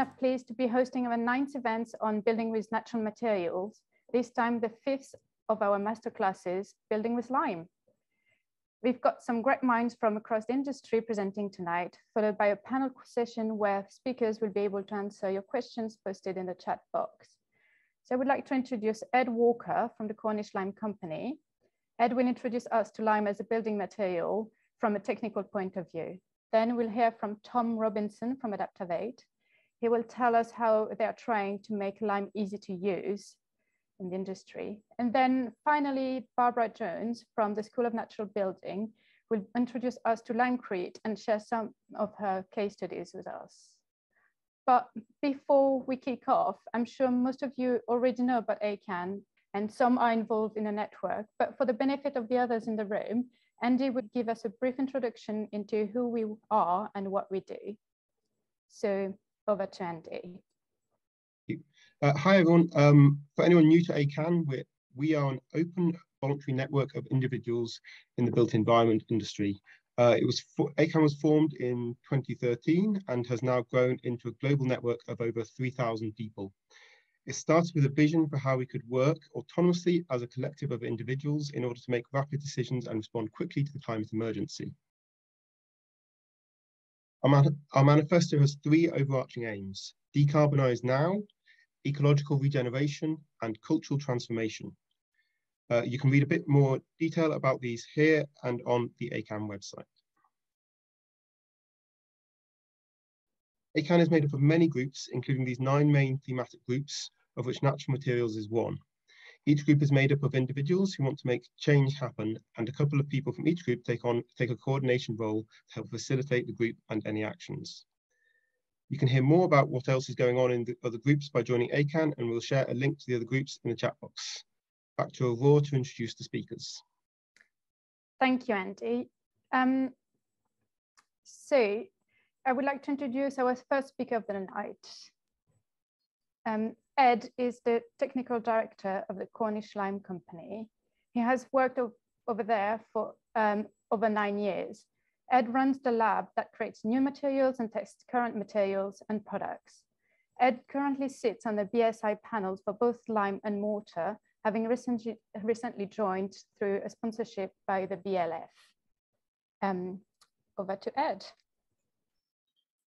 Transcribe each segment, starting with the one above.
enough pleased to be hosting our ninth event on building with natural materials, this time the fifth of our masterclasses, Building with Lime. We've got some great minds from across the industry presenting tonight, followed by a panel session where speakers will be able to answer your questions posted in the chat box. So I would like to introduce Edd Walker from the Cornish Lime Company. Edd will introduce us to lime as a building material from a technical point of view. Then we'll hear from Tom Robinson from Adaptavate. He will tell us how they are trying to make lime easy to use in the industry. And then finally, Barbara Jones from the School of Natural Building will introduce us to Limecrete and share some of her case studies with us. But before we kick off, I'm sure most of you already know about ACAN and some are involved in the network, but for the benefit of the others in the room, Andy would give us a brief introduction into who we are and what we do. So over to Andy. Uh, hi everyone. Um, for anyone new to ACAN, we're, we are an open voluntary network of individuals in the built environment industry. Uh, it was ACAN was formed in 2013 and has now grown into a global network of over 3,000 people. It started with a vision for how we could work autonomously as a collective of individuals in order to make rapid decisions and respond quickly to the climate emergency. Our, our manifesto has three overarching aims, decarbonise now, ecological regeneration, and cultural transformation. Uh, you can read a bit more detail about these here and on the ACAN website. ACAN is made up of many groups, including these nine main thematic groups, of which natural materials is one. Each group is made up of individuals who want to make change happen, and a couple of people from each group take on take a coordination role to help facilitate the group and any actions. You can hear more about what else is going on in the other groups by joining ACAN, and we'll share a link to the other groups in the chat box. Back to Aurora to introduce the speakers. Thank you, Andy. Um, so I would like to introduce our first speaker of the night. Um, Edd is the technical director of the Cornish Lime Company. He has worked over there for um, over nine years. Edd runs the lab that creates new materials and tests current materials and products. Edd currently sits on the BSI panels for both lime and mortar, having recently, recently joined through a sponsorship by the BLF. Um, over to Edd.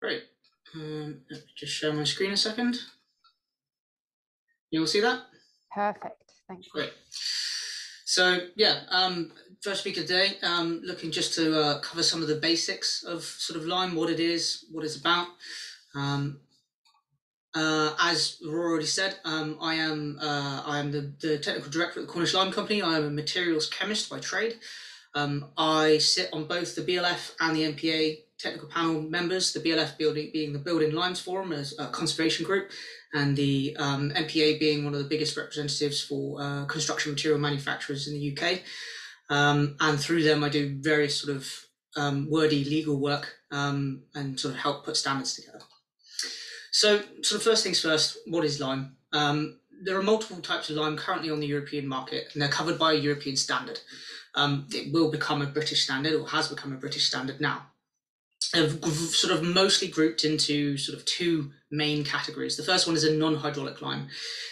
Great. Um, just share my screen a second. You will see that? Perfect. Thank you. Great. So yeah, um, first speaker today, um, looking just to uh, cover some of the basics of sort of Lime, what it is, what it's about. Um, uh, as already said, um, I am uh, I am the, the technical director at the Cornish Lime Company. I am a materials chemist by trade. Um, I sit on both the BLF and the MPA technical panel members, the BLF building being the Building Limes Forum as a conservation group, and the um, MPA being one of the biggest representatives for uh, construction material manufacturers in the UK. Um, and through them, I do various sort of um, wordy legal work um, and sort of help put standards together. So, sort of first things first, what is lime? Um, there are multiple types of lime currently on the European market, and they're covered by a European standard. Um, it will become a British standard, or has become a British standard now have sort of mostly grouped into sort of two main categories. The first one is a non-hydraulic lime.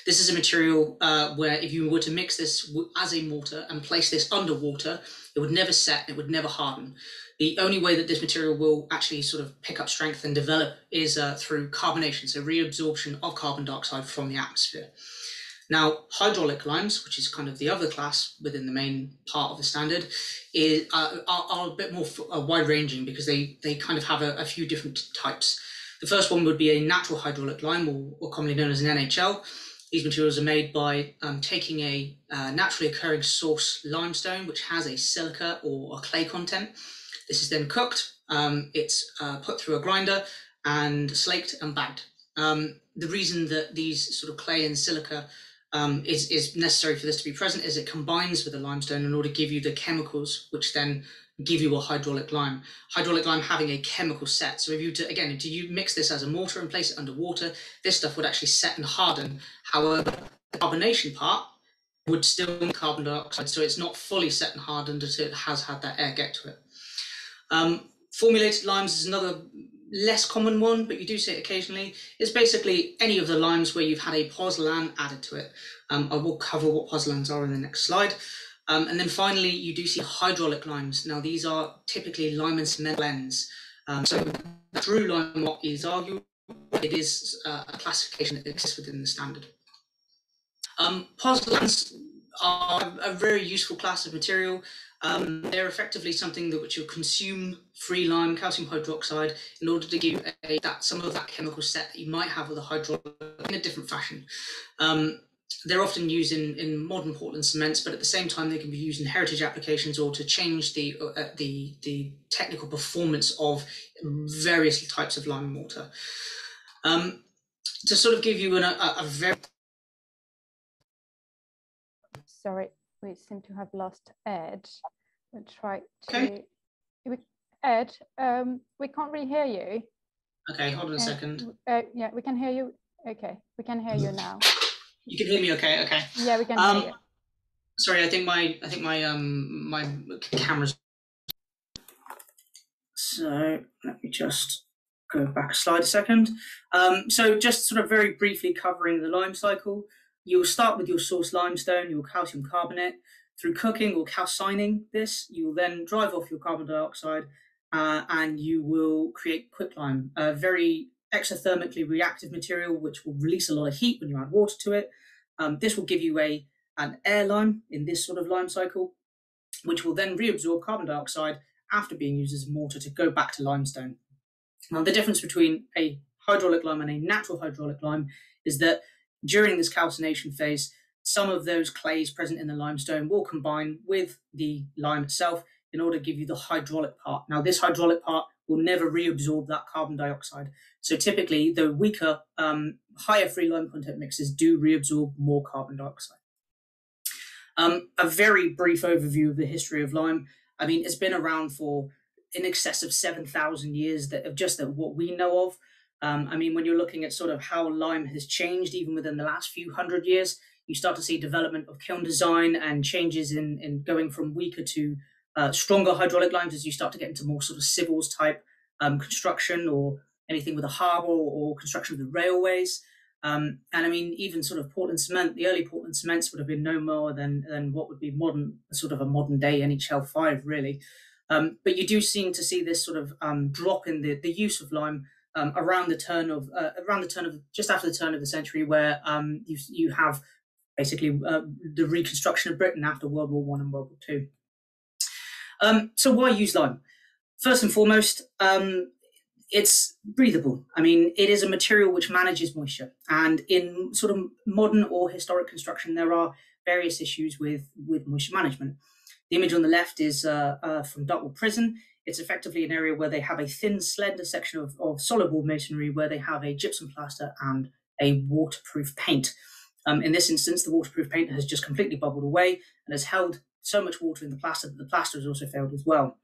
This is a material uh, where if you were to mix this as a mortar and place this underwater, it would never set, it would never harden. The only way that this material will actually sort of pick up strength and develop is uh, through carbonation, so reabsorption of carbon dioxide from the atmosphere. Now, hydraulic limes, which is kind of the other class within the main part of the standard, is uh, are, are, a bit more uh, wide ranging because they they kind of have a, a, few different types. The first one would be a natural hydraulic lime, or, or commonly known as an NHL. These materials are made by um, taking a uh, naturally occurring source limestone, which has a silica or a clay content. This is then cooked. Um, it's uh, put through a grinder and slaked and bagged. Um, the reason that these sort of clay and silica um, is, is necessary for this to be present is it combines with the limestone in order to give you the chemicals which then give you a hydraulic lime. Hydraulic lime having a chemical set. So if you, to, again, do you mix this as a mortar and place it under water, this stuff would actually set and harden. However, the carbonation part would still be carbon dioxide, so it's not fully set and hardened until it has had that air get to it. Um, formulated limes is another less common one, but you do see it occasionally, is basically any of the limes where you've had a pozzolan added to it. Um, I will cover what pozzolans are in the next slide. Um, and then finally, you do see hydraulic limes. Now, these are typically lime and cement blends. Um, so true lime what is arguable, it is uh, a classification that exists within the standard. Um, pozzolans are a very useful class of material. Um, they're effectively something that which will consume free lime, calcium hydroxide, in order to give a, that some of that chemical set that you might have with a hydraulic in a different fashion. Um, they're often used in, in modern Portland cements, but at the same time they can be used in heritage applications or to change the uh, the the technical performance of various types of lime mortar. Um, to sort of give you an, a, a very sorry, we seem to have lost Edd. We'll try to. Okay. Edd, um, we can't really hear you. Okay, hold on a second. Uh, yeah, we can hear you. Okay, we can hear you now. You can hear me, okay? Okay. Yeah, we can um, hear you. Sorry, I think my I think my um my camera's. So let me just go back a slide a second. Um, so just sort of very briefly covering the lime cycle. You'll start with your source limestone, your calcium carbonate. Through cooking or calcining this, you will then drive off your carbon dioxide uh, and you will create quicklime, a very exothermically reactive material which will release a lot of heat when you add water to it. Um, this will give you a an air lime in this sort of lime cycle, which will then reabsorb carbon dioxide after being used as mortar to go back to limestone. Now, the difference between a hydraulic lime and a natural hydraulic lime is that during this calcination phase, some of those clays present in the limestone will combine with the lime itself in order to give you the hydraulic part. Now, this hydraulic part will never reabsorb that carbon dioxide. So typically, the weaker, um, higher free lime content mixes do reabsorb more carbon dioxide. Um, a very brief overview of the history of lime. I mean, it's been around for in excess of 7,000 years that of just that what we know of. Um, I mean, when you're looking at sort of how lime has changed even within the last few hundred years, you start to see development of kiln design and changes in, in going from weaker to uh, stronger hydraulic limes as you start to get into more sort of civils type um, construction or anything with a harbour or, construction of the railways. Um, and I mean, even sort of Portland cement, the early Portland cements would have been no more than, than what would be modern, sort of a modern day NHL 5, really. Um, but you do seem to see this sort of um, drop in the, the use of lime um, around the turn of uh, around the turn of just after the turn of the century, where um, you you have basically uh, the reconstruction of Britain after World War One and World War Two. Um, so why use lime? First and foremost, um, it's breathable. I mean, it is a material which manages moisture, and in sort of modern or historic construction, there are various issues with with moisture management. The image on the left is uh, uh, from Dartmoor Prison. It's effectively an area where they have a thin, slender section of, of solid wall masonry where they have a gypsum plaster and a waterproof paint. Um, in this instance, the waterproof paint has just completely bubbled away and has held so much water in the plaster that the plaster has also failed as well.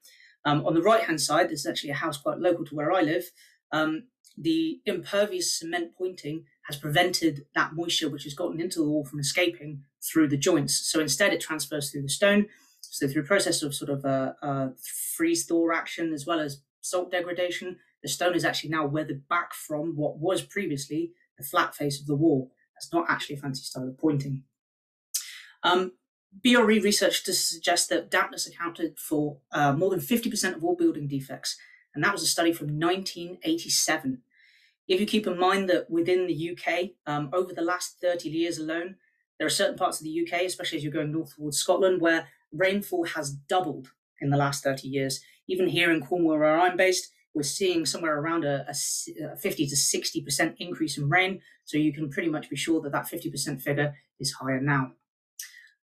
Um, on the right hand side, there's actually a house quite local to where I live. Um, the impervious cement pointing has prevented that moisture which has gotten into the wall from escaping through the joints. So instead, it transfers through the stone so through a process of sort of a, a freeze thaw action as well as salt degradation, the stone is actually now weathered back from what was previously the flat face of the wall. That's not actually a fancy style of pointing. Um, BRE research to suggest that dampness accounted for uh, more than 50% of all building defects, and that was a study from 1987. If you keep in mind that within the UK, um, over the last 30 years alone, there are certain parts of the UK, especially as you're going north towards Scotland, where rainfall has doubled in the last 30 years. Even here in Cornwall, where I'm based, we're seeing somewhere around a, a 50 to 60% increase in rain. So you can pretty much be sure that that 50% figure is higher now.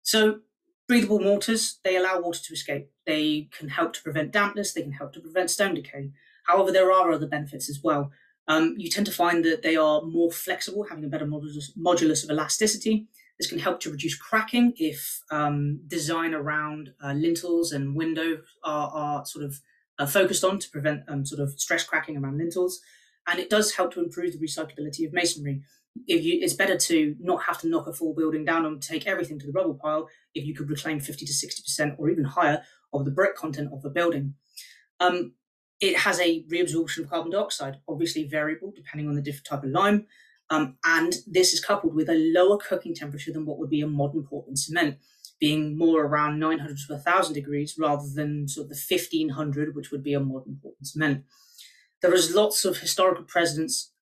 So breathable mortars, they allow water to escape. They can help to prevent dampness. They can help to prevent stone decay. However, there are other benefits as well. Um, you tend to find that they are more flexible, having a better modulus, modulus of elasticity. This can help to reduce cracking if um, design around uh, lintels and windows are, are sort of uh, focused on to prevent um, sort of stress cracking around lintels. And it does help to improve the recyclability of masonry. If you, it's better to not have to knock a full building down and take everything to the rubble pile if you could reclaim 50 to 60% or even higher of the brick content of the building. Um, it has a reabsorption of carbon dioxide, obviously variable depending on the different type of lime. Um, and this is coupled with a lower cooking temperature than what would be a modern Portland cement, being more around 900 to 1000 degrees rather than sort of the 1500, which would be a modern Portland cement. There is lots of historical precedents,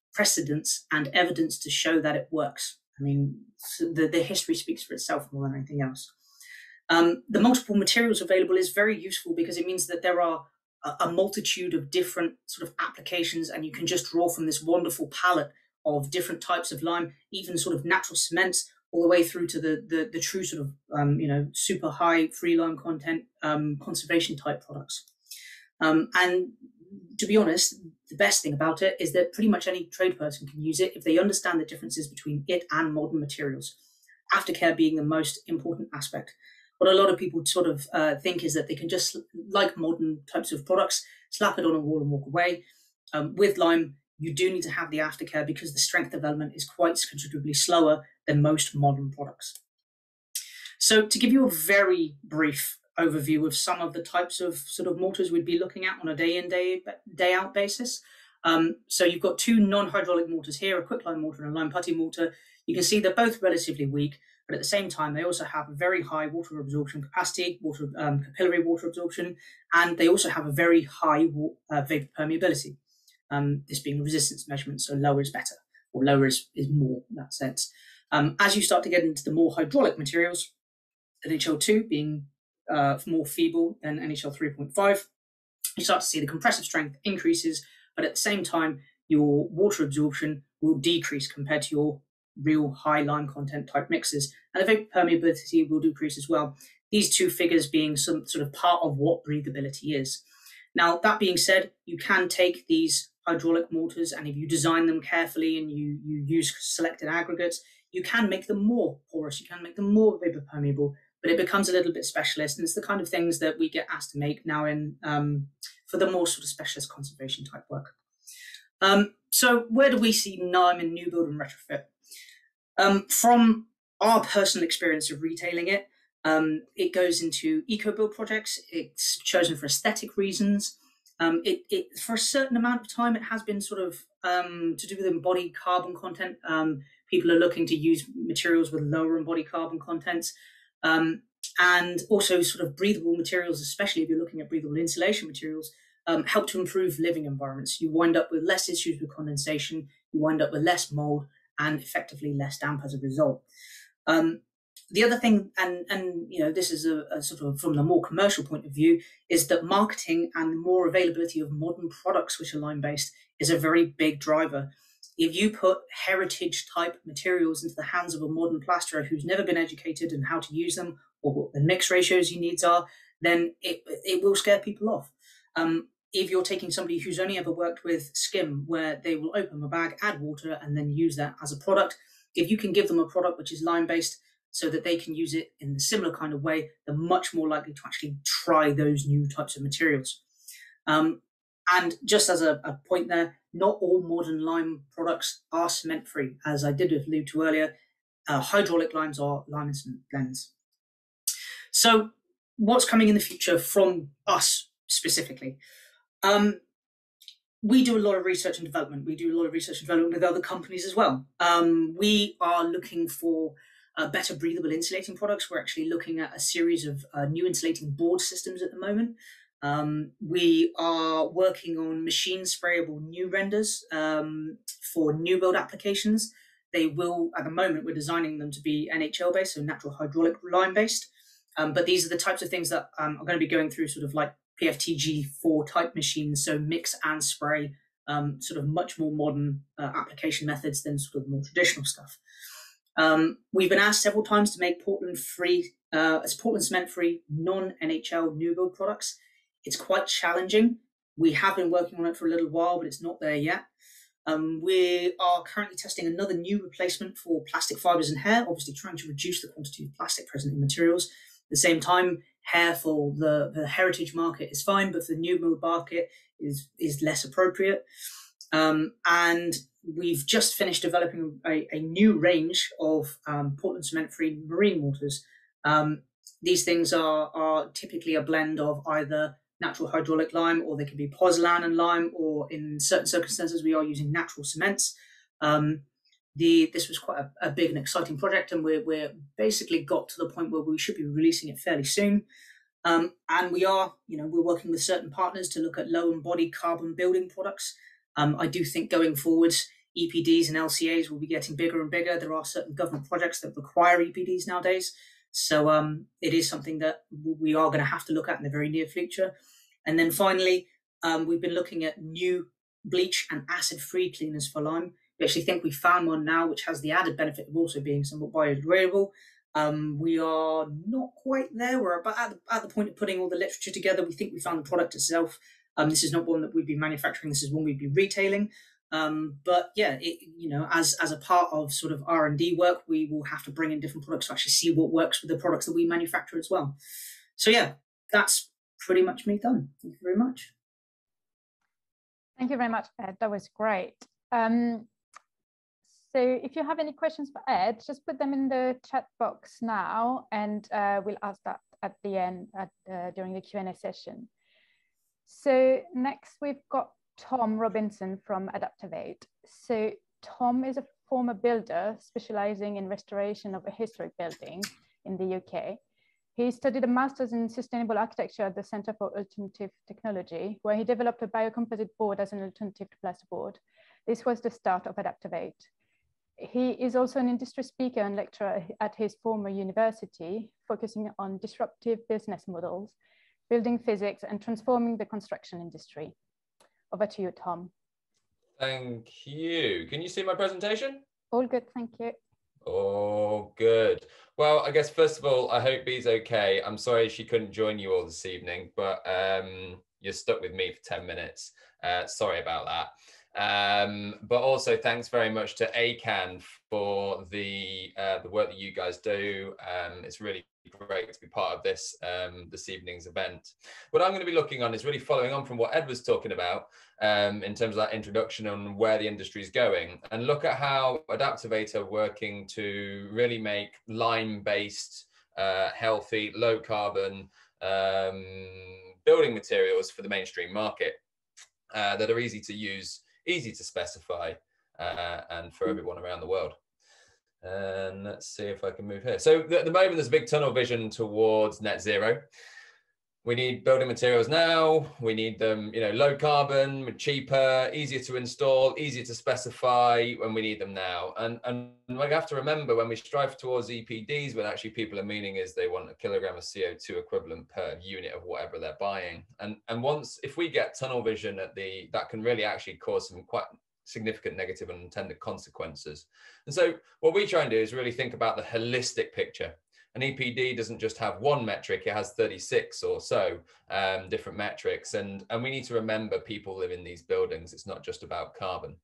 and evidence to show that it works. I mean, the, the history speaks for itself more than anything else. Um, the multiple materials available is very useful because it means that there are a, a multitude of different sort of applications and you can just draw from this wonderful palette of different types of lime, even sort of natural cements, all the way through to the the, the true sort of um, you know super high free lime content um, conservation type products. Um, and to be honest, the best thing about it is that pretty much any trade person can use it if they understand the differences between it and modern materials. Aftercare being the most important aspect. What a lot of people sort of uh, think is that they can just, like modern types of products, slap it on a wall and walk away. Um, with lime, you do need to have the aftercare because the strength development is quite considerably slower than most modern products. So to give you a very brief overview of some of the types of sort of mortars we'd be looking at on a day in, day, day out basis. Um, so you've got two non-hydraulic mortars here, a quicklime mortar and a lime putty mortar. You can see they're both relatively weak, but at the same time, they also have a very high water absorption capacity, water um, capillary water absorption, and they also have a very high uh, vapor permeability. Um, this being resistance measurement, so lower is better, or lower is, is more in that sense. Um, as you start to get into the more hydraulic materials, NHL2 being uh, more feeble than NHL 3.5, you start to see the compressive strength increases, but at the same time, your water absorption will decrease compared to your real high lime content type mixes, and the vapor permeability will decrease as well. These two figures being some sort of part of what breathability is. Now, that being said, you can take these hydraulic mortars, and if you design them carefully and you, you use selected aggregates, you can make them more porous, you can make them more vapor permeable, but it becomes a little bit specialist. And it's the kind of things that we get asked to make now in um, for the more sort of specialist conservation type work. Um, so where do we see lime in new build and retrofit? Um, from our personal experience of retailing it, um, it goes into eco build projects. It's chosen for aesthetic reasons. Um, it, it, for a certain amount of time, it has been sort of um, to do with embodied carbon content. Um, people are looking to use materials with lower embodied carbon contents, um, and also sort of breathable materials, especially if you're looking at breathable insulation materials, um, help to improve living environments. You wind up with less issues with condensation. You wind up with less mold and effectively less damp as a result. Um, the other thing, and and you know, this is a, a, sort of from the more commercial point of view, is that marketing and more availability of modern products which are lime based is a very big driver. If you put heritage type materials into the hands of a modern plasterer who's never been educated in how to use them or what the mix ratios he needs are, then it it will scare people off. Um, if you're taking somebody who's only ever worked with skim, where they will open a bag, add water, and then use that as a product, if you can give them a product which is lime based so that they can use it in a similar kind of way, they're much more likely to actually try those new types of materials. Um, and just as a, a, point there, not all modern lime products are cement free. As I did allude to earlier, uh, hydraulic limes are lime and cement blends. So, what's coming in the future from us specifically? Um, we do a lot of research and development. We do a lot of research and development with other companies as well. Um, we are looking for uh, better breathable insulating products. We're actually looking at a series of uh, new insulating board systems at the moment. Um, we are working on machine sprayable new renders um, for new build applications. They will, at the moment, we're designing them to be NHL based, so natural hydraulic lime based. Um, but these are the types of things that um, are going to be going through sort of like PFTG4 type machines, so mix and spray, um, sort of much more modern uh, application methods than sort of more traditional stuff. Um, we've been asked several times to make Portland free, uh, as Portland cement free, non NHL new build products. It's quite challenging. We have been working on it for a little while, but it's not there yet. Um, we are currently testing another new replacement for plastic fibers and hair, obviously trying to reduce the quantity of plastic present in materials. At the same time, hair for the, the heritage market is fine, but for the new build market is is less appropriate. Um, and we've just finished developing a, a new range of um, Portland cement free marine mortars. Um, these things are are typically a blend of either natural hydraulic lime, or they can be pozzolan and lime, or in certain circumstances, we are using natural cements. Um, the this was quite a, a, big and exciting project, and we're we're basically got to the point where we should be releasing it fairly soon. Um, and we are, you know, we're working with certain partners to look at low embodied carbon building products. Um, I do think going forwards, EPDs and LCAs will be getting bigger and bigger. There are certain government projects that require EPDs nowadays. So um, it is something that we are going to have to look at in the very near future. And then finally, um, we've been looking at new bleach and acid-free cleaners for lime. We actually think we found one now, which has the added benefit of also being somewhat biodegradable. Um, we are not quite there. We're about at the, at the, point of putting all the literature together. We think we found the product itself. Um, this is not one that we'd be manufacturing. This is one we'd be retailing. Um, but yeah, it, you know, as as a part of sort of R and D work, we will have to bring in different products to actually see what works with the products that we manufacture as well. So yeah, that's pretty much me done. Thank you very much. Thank you very much, Edd. That was great. Um, so if you have any questions for Edd, just put them in the chat box now, and uh, we'll ask that at the end at, uh, during the Q&A session. So next we've got Tom Robinson from Adaptavate. So Tom is a former builder specializing in restoration of a historic building in the UK. He studied a master's in sustainable architecture at the Center for Alternative Technology, where he developed a biocomposite board as an alternative to plasterboard. This was the start of Adaptavate. He is also an industry speaker and lecturer at his former university, focusing on disruptive business models, building physics, and transforming the construction industry. Over to you, Tom. Thank you. Can you see my presentation? All good, thank you. Oh, good. Well, I guess first of all, I hope Bee's okay. I'm sorry she couldn't join you all this evening, but um, you're stuck with me for 10 minutes. Uh, sorry about that. Um, but also thanks very much to ACAN for the uh, the work that you guys do. Um, it's really great to be part of this um, this evening's event. What I'm going to be looking on is really following on from what Edd was talking about um, in terms of that introduction on where the industry is going, and look at how Adaptivator are working to really make lime-based, uh, healthy, low carbon um, building materials for the mainstream market uh, that are easy to use easy to specify uh, and for everyone around the world. And let's see if I can move here. So at the moment, there's a big tunnel vision towards net zero. We need building materials now. We need them, you know, low carbon, cheaper, easier to install, easier to specify when we need them now. And and we have to remember when we strive towards EPDs, what actually people are meaning is they want a kilogram of CO2 equivalent per unit of whatever they're buying. And and once if we get tunnel vision at the that can really actually cause some quite significant negative and unintended consequences. And so what we try and do is really think about the holistic picture an EPD doesn't just have one metric, it has 36 or so um, different metrics. And, and we need to remember people live in these buildings. It's not just about carbon.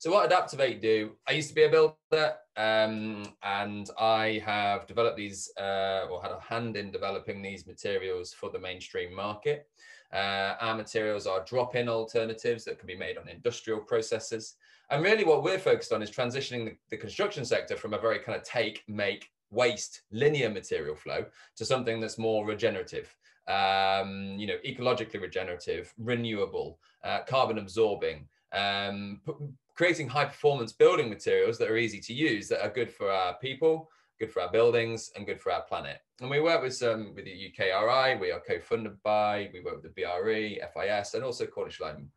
So what Adaptavate do, I used to be a builder um, and I have developed these uh, or had a hand in developing these materials for the mainstream market. Uh, our materials are drop-in alternatives that can be made on industrial processes. And really what we're focused on is transitioning the, the construction sector from a very kind of take, make, waste linear material flow to something that's more regenerative um, you know ecologically regenerative renewable uh, carbon absorbing um, creating high performance building materials that are easy to use that are good for our people good for our buildings and good for our planet and we work with some with the UKRI we are co-funded by we work with the BRE FIS and also Cornish Lime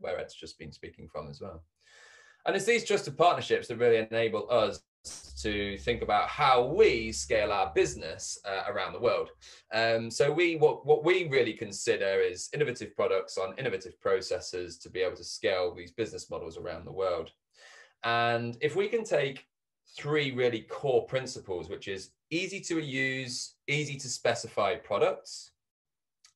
where Edd's just been speaking from as well and it's these trusted partnerships that really enable us to think about how we scale our business uh, around the world. Um, so we what what we really consider is innovative products on innovative processes to be able to scale these business models around the world. And if we can take three really core principles, which is easy to use, easy to specify products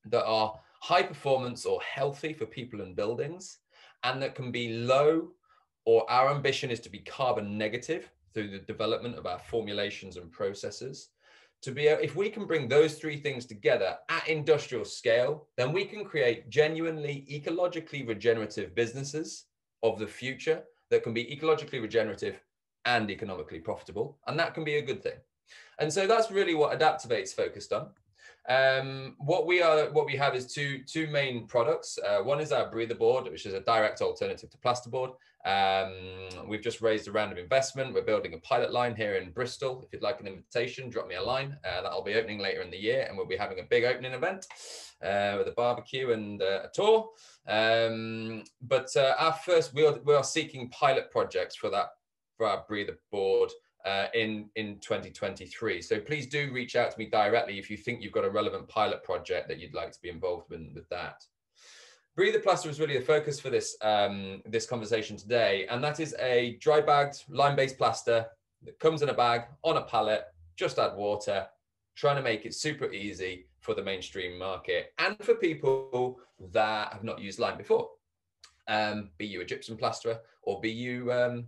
that are high performance or healthy for people and buildings, and that can be low or our ambition is to be carbon negative through the development of our formulations and processes. To be, if we can bring those three things together at industrial scale, then we can create genuinely ecologically regenerative businesses of the future that can be ecologically regenerative and economically profitable. And that can be a good thing. And so that's really what Adaptavate's focused on. Um, what we are, what we have is two two main products. Uh, one is our breather board, which is a direct alternative to plasterboard. Um, we've just raised a round of investment. We're building a pilot line here in Bristol. If you'd like an invitation, drop me a line. Uh, that'll be opening later in the year, and we'll be having a big opening event uh, with a barbecue and uh, a tour. Um, but uh, our first, we are, we are seeking pilot projects for that for our breather board uh, in in 2023. So please do reach out to me directly if you think you've got a relevant pilot project that you'd like to be involved in with that. Breather plaster is really the focus for this um, this conversation today, and that is a dry bagged lime-based plaster that comes in a bag on a pallet. Just add water, trying to make it super easy for the mainstream market and for people that have not used lime before. Um, be you a gypsum plasterer or be you um,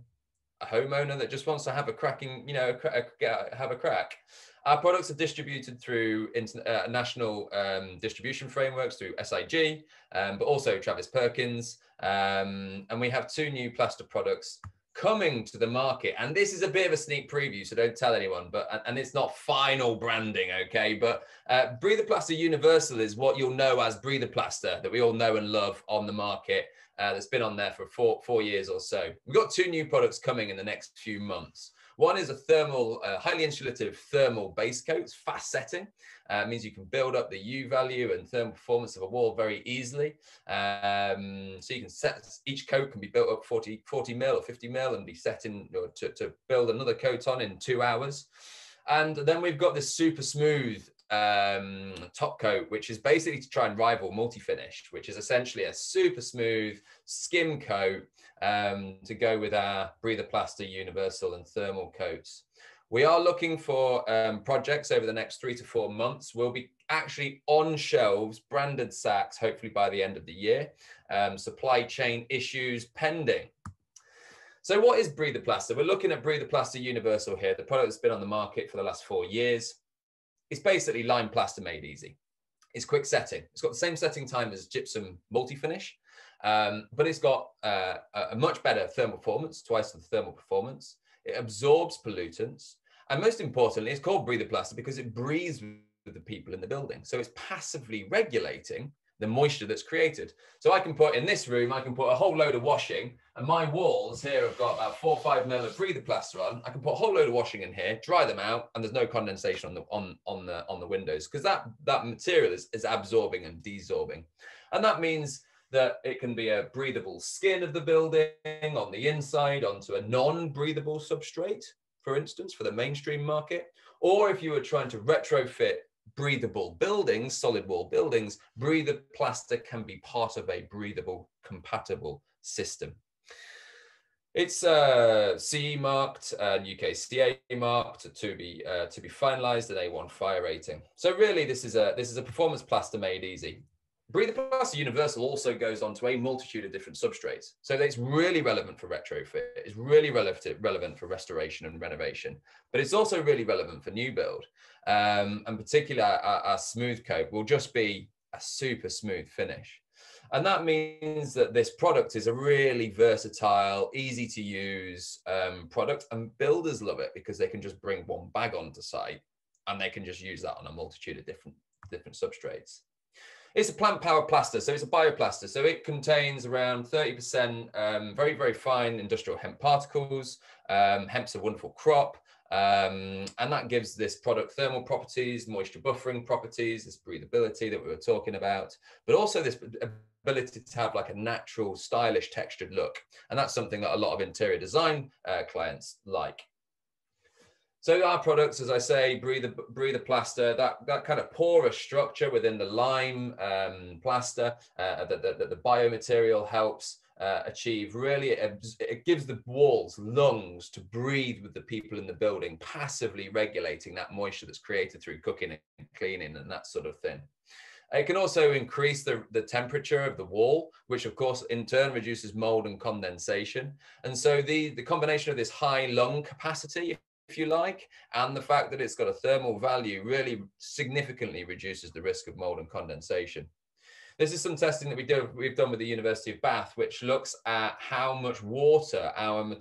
a homeowner that just wants to have a cracking, you know, a, a, have a crack. Our products are distributed through uh, national um, distribution frameworks through SIG, um, but also Travis Perkins. Um, and we have two new plaster products coming to the market. And this is a bit of a sneak preview, so don't tell anyone, but and, it's not final branding, okay? But uh, Breather Plaster Universal is what you'll know as Breather Plaster that we all know and love on the market uh, that's been on there for four, four years or so. We've got two new products coming in the next few months. One is a thermal, uh, highly insulative thermal base coat, it's fast setting. Uh, means you can build up the U value and thermal performance of a wall very easily. Um, so you can set, each coat can be built up 40, 40 mil or 50 mil and be set in to, to build another coat on in two hours. And then we've got this super smooth um, top coat, which is basically to try and rival multi-finish, which is essentially a super smooth skim coat um, to go with our breather plaster universal and thermal coats. We are looking for um, projects over the next three to four months. We'll be actually on shelves, branded sacks, hopefully by the end of the year. Um, supply chain issues pending. So what is Breather Plaster? We're looking at Breather Plaster Universal here, the product that's been on the market for the last four years. It's basically lime plaster made easy. It's quick setting. It's got the same setting time as gypsum multi-finish, um, but it's got uh, a much better thermal performance, twice the thermal performance. It absorbs pollutants. And most importantly, it's called breather plaster because it breathes with the people in the building. So it's passively regulating the moisture that's created. So I can put in this room, I can put a whole load of washing and my walls here have got about four or five mil of breather plaster on. I can put a whole load of washing in here, dry them out, and there's no condensation on the on on the on the windows because that that material is, is absorbing and desorbing. And that means that it can be a breathable skin of the building on the inside onto a non-breathable substrate, for instance, for the mainstream market. Or if you were trying to retrofit breathable buildings, solid wall buildings, breather plaster can be part of a breathable compatible system. It's uh, CE marked and UKCA marked to be uh, to be finalised an A1 fire rating. So really, this is a this is a performance plaster made easy. Breather Plaster Universal also goes on to a multitude of different substrates. So it's really relevant for retrofit. It's really relevant, relevant for restoration and renovation, but it's also really relevant for new build. Um, and particularly our, our smooth coat will just be a super smooth finish. And that means that this product is a really versatile, easy to use um, product, and builders love it because they can just bring one bag onto site and they can just use that on a multitude of different different substrates. It's a plant powered plaster, so it's a bioplaster. So it contains around 30% um, very, very fine industrial hemp particles. Um, hemp's a wonderful crop. Um, and that gives this product thermal properties, moisture buffering properties, this breathability that we were talking about, but also this ability to have like a natural, stylish, textured look. And that's something that a lot of interior design uh, clients like. So our products, as I say, breather, breather plaster, that, that kind of porous structure within the lime um, plaster, uh, that, the the biomaterial helps uh, achieve really, it, it gives the walls lungs to breathe with the people in the building, passively regulating that moisture that's created through cooking and cleaning and that sort of thing. It can also increase the, the temperature of the wall, which of course in turn reduces mold and condensation. And so the, the combination of this high lung capacity, if you like, and the fact that it's got a thermal value really significantly reduces the risk of mold and condensation. This is some testing that we do, we've done with the University of Bath, which looks at how much water our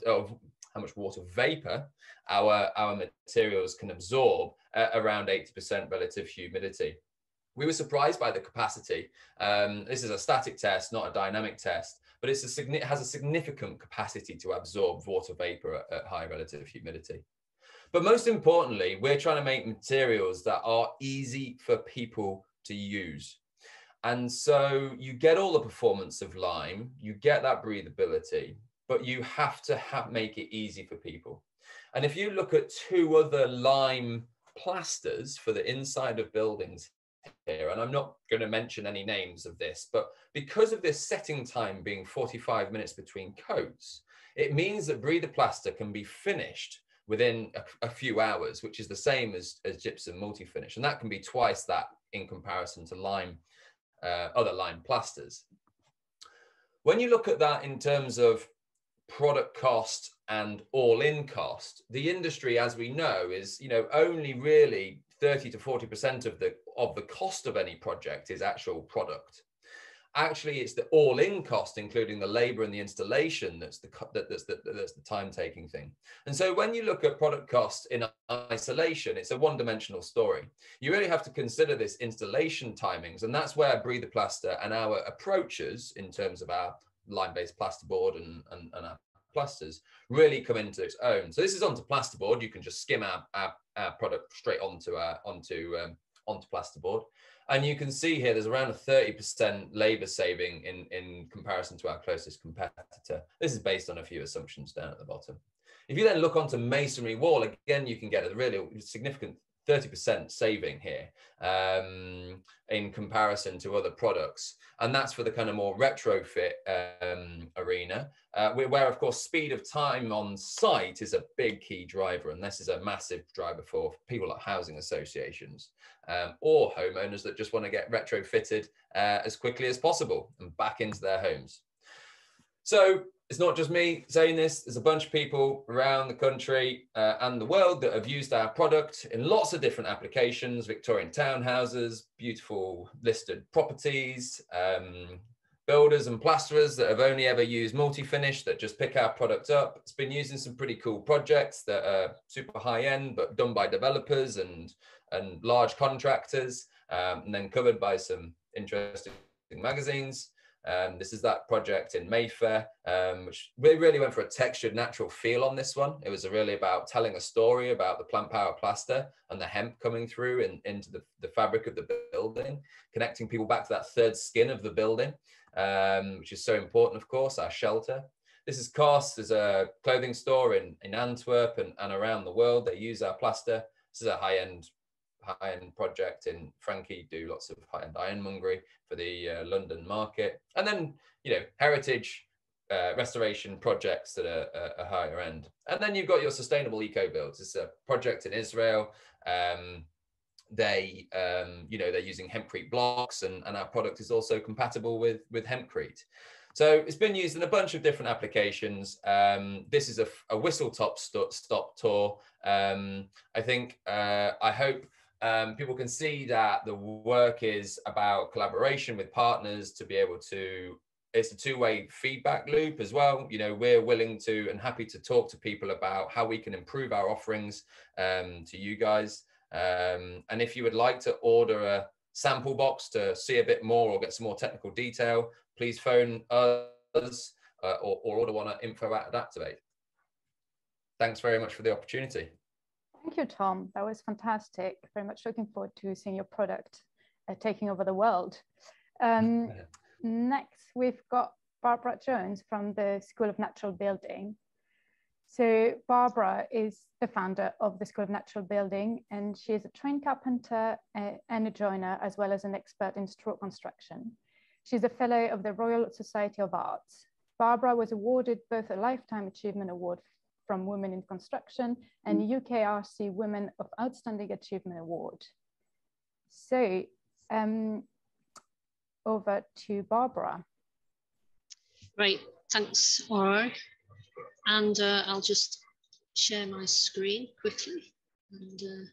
how much water vapor our, our materials can absorb at around 80% relative humidity. we were surprised by the capacity. Um, this is a static test, not a dynamic test, but it's a, it has a significant capacity to absorb water vapor at, at high relative humidity. But most importantly, we're trying to make materials that are easy for people to use. And so you get all the performance of lime, you get that breathability, but you have to have, make it easy for people. And if you look at two other lime plasters for the inside of buildings here, and I'm not going to mention any names of this, but because of this setting time being 45 minutes between coats, it means that breather plaster can be finished within a, a, few hours, which is the same as, as gypsum multi-finish. And that can be twice that in comparison to lime, uh, other lime plasters. When you look at that in terms of product cost and all-in cost, the industry, as we know, is you know only really 30 to 40% of the of the cost of any project is actual product. Actually, it's the all-in cost, including the labor and the installation, that's the that, that's the that's the time-taking thing. And so, when you look at product costs in isolation, it's a one-dimensional story. You really have to consider this installation timings, and that's where Breather Plaster and our approaches in terms of our lime-based plasterboard and, and, and our plasters really come into its own. So this is onto plasterboard. You can just skim our, our, our product straight onto our, onto um, onto plasterboard. And you can see here there's around a 30% labor saving in, in comparison to our closest competitor. This is based on a few assumptions down at the bottom. If you then look onto masonry wall, again, you can get a really significant 30% saving here um, in comparison to other products. And that's for the kind of more retrofit um, arena, uh, where, of course, speed of time on site is a big key driver. And this is a massive driver for people like housing associations um, or homeowners that just want to get retrofitted uh, as quickly as possible and back into their homes. So it's not just me saying this. There's a bunch of people around the country uh, and the world that have used our product in lots of different applications, Victorian townhouses, beautiful listed properties, um, builders and plasterers that have only ever used multi-finish that just pick our product up. It's been used in some pretty cool projects that are super high end, but done by developers and, and large contractors, um, and then covered by some interesting magazines. Um, this is that project in Mayfair, um, which we really went for a textured natural feel on this one. It was really about telling a story about the plant power plaster and the hemp coming through in, into the, the fabric of the building, connecting people back to that third skin of the building, um, which is so important, of course, our shelter. This is COS, there's a clothing store in, in Antwerp and, and around the world. They use our plaster. This is a high-end high-end project in Frankie do lots of high-end ironmongery for the uh, London market, and then you know heritage uh, restoration projects that are a, higher end, and then you've got your sustainable eco builds. It's a project in Israel. Um, they um, you know they're using hempcrete blocks, and, and our product is also compatible with with hempcrete. So it's been used in a bunch of different applications. Um, this is a, a whistle top st stop tour. Um, I think, uh, I hope um, people can see that the work is about collaboration with partners to be able to it's a two-way feedback loop as well. You know we're willing to and happy to talk to people about how we can improve our offerings um, to you guys. Um, and if you would like to order a sample box to see a bit more or get some more technical detail please phone us uh, or, or order one at info at adaptavate thanks very much for the opportunity Thank you, Tom. That was fantastic. Very much looking forward to seeing your product uh, taking over the world. Um, next, we've got Barbara Jones from the School of Natural Building. So Barbara is the founder of the School of Natural Building, and she is a trained carpenter uh, and a joiner, as well as an expert in straw construction. She's a fellow of the Royal Society of Arts. Barbara was awarded both a Lifetime Achievement Award from Women in Construction and UKRC Women of Outstanding Achievement Award. So um, over to Barbara. Great, thanks, Aurora. And uh, I'll just share my screen quickly. And uh,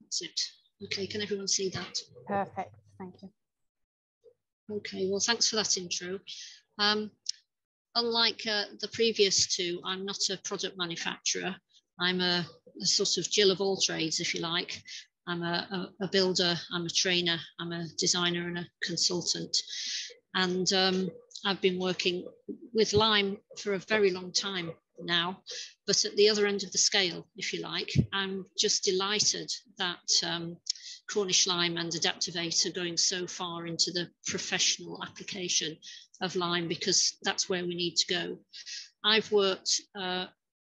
that's it. Okay, can everyone see that? Perfect, thank you. Okay, well, thanks for that intro. Um, unlike uh, the previous two, I'm not a product manufacturer. I'm a a sort of Jill of all trades, if you like. I'm a, a, a builder, I'm a trainer, I'm a designer and a consultant. And um, I've been working with Lime for a very long time now, but at the other end of the scale, if you like, I'm just delighted that um, Cornish Lime and Adaptavate are going so far into the professional application of Lime because that's where we need to go. I've worked uh,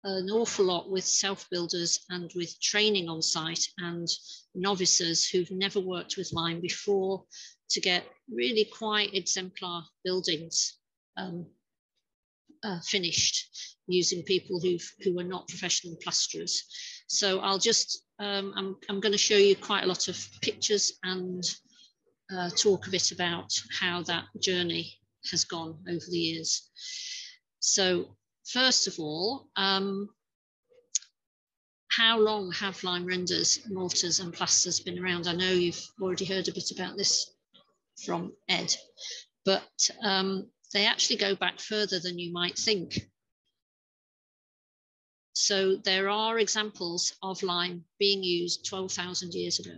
an awful lot with self builders and with training on site and novices who've never worked with Lime before to get really quite exemplar buildings um, uh, finished using people who who are not professional plasterers. So I'll just, um, I'm, I'm going to show you quite a lot of pictures and uh, talk a bit about how that journey has gone over the years. So first of all, um, how long have lime renders, mortars and plasters been around? I know you've already heard a bit about this from Edd, but um, they actually go back further than you might think. So there are examples of lime being used 12,000 years ago.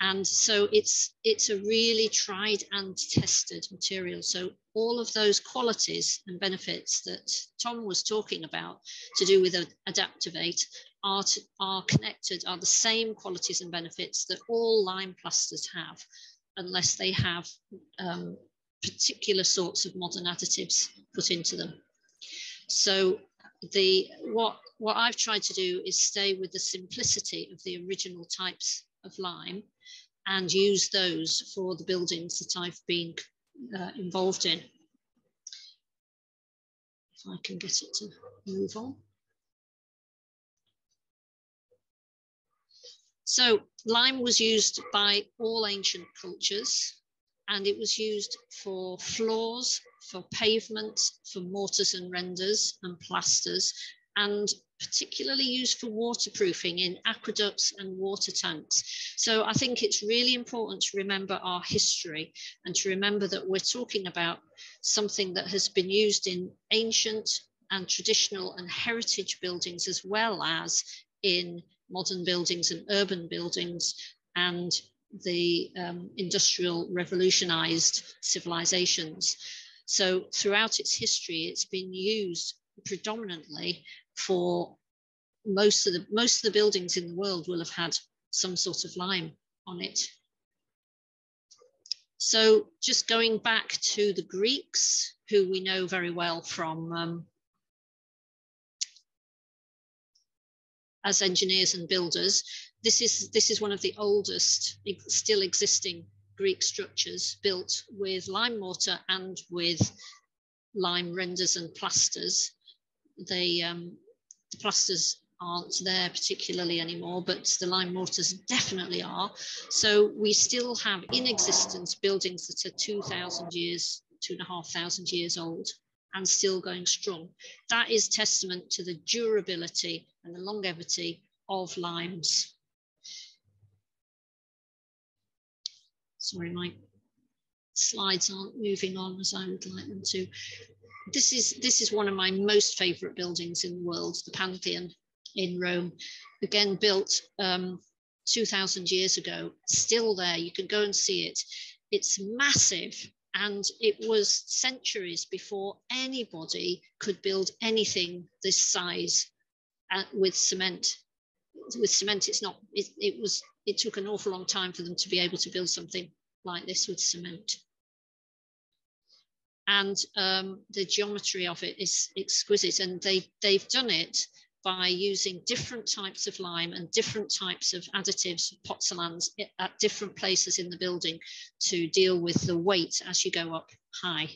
And so it's, it's a really tried and tested material. So all of those qualities and benefits that Tom was talking about to do with Adaptavate are, to, are connected, are the same qualities and benefits that all lime plasters have, unless they have um, particular sorts of modern additives put into them. So the what what I've tried to do is stay with the simplicity of the original types of lime and use those for the buildings that I've been uh, involved in. If I can get it to move on. So lime was used by all ancient cultures and it was used for floors, for pavements, for mortars and renders and plasters, and particularly used for waterproofing in aqueducts and water tanks. So I think it's really important to remember our history and to remember that we're talking about something that has been used in ancient and traditional and heritage buildings as well as in modern buildings and urban buildings and the um, industrial revolutionized civilizations. So throughout its history, it's been used predominantly for most of the most of the buildings in the world will have had some sort of lime on it. So just going back to the Greeks, who we know very well from um, as engineers and builders, this is this is one of the oldest still existing Greek structures built with lime mortar and with lime renders and plasters. They, um, the plasters aren't there particularly anymore, but the lime mortars definitely are. So we still have in existence buildings that are 2,000 years, two and a half thousand years old and still going strong. That is testament to the durability and the longevity of limes. Sorry, my slides aren't moving on as I would like them to. This is, this is one of my most favorite buildings in the world, the Pantheon in Rome. Again, built um, 2000 years ago, still there. You can go and see it. It's massive and it was centuries before anybody could build anything this size uh, with cement. With cement, it's not, it, it was, it took an awful long time for them to be able to build something like this with cement. And um, the geometry of it is exquisite. And they, they've done it by using different types of lime and different types of additives, pozzolans at different places in the building to deal with the weight as you go up high.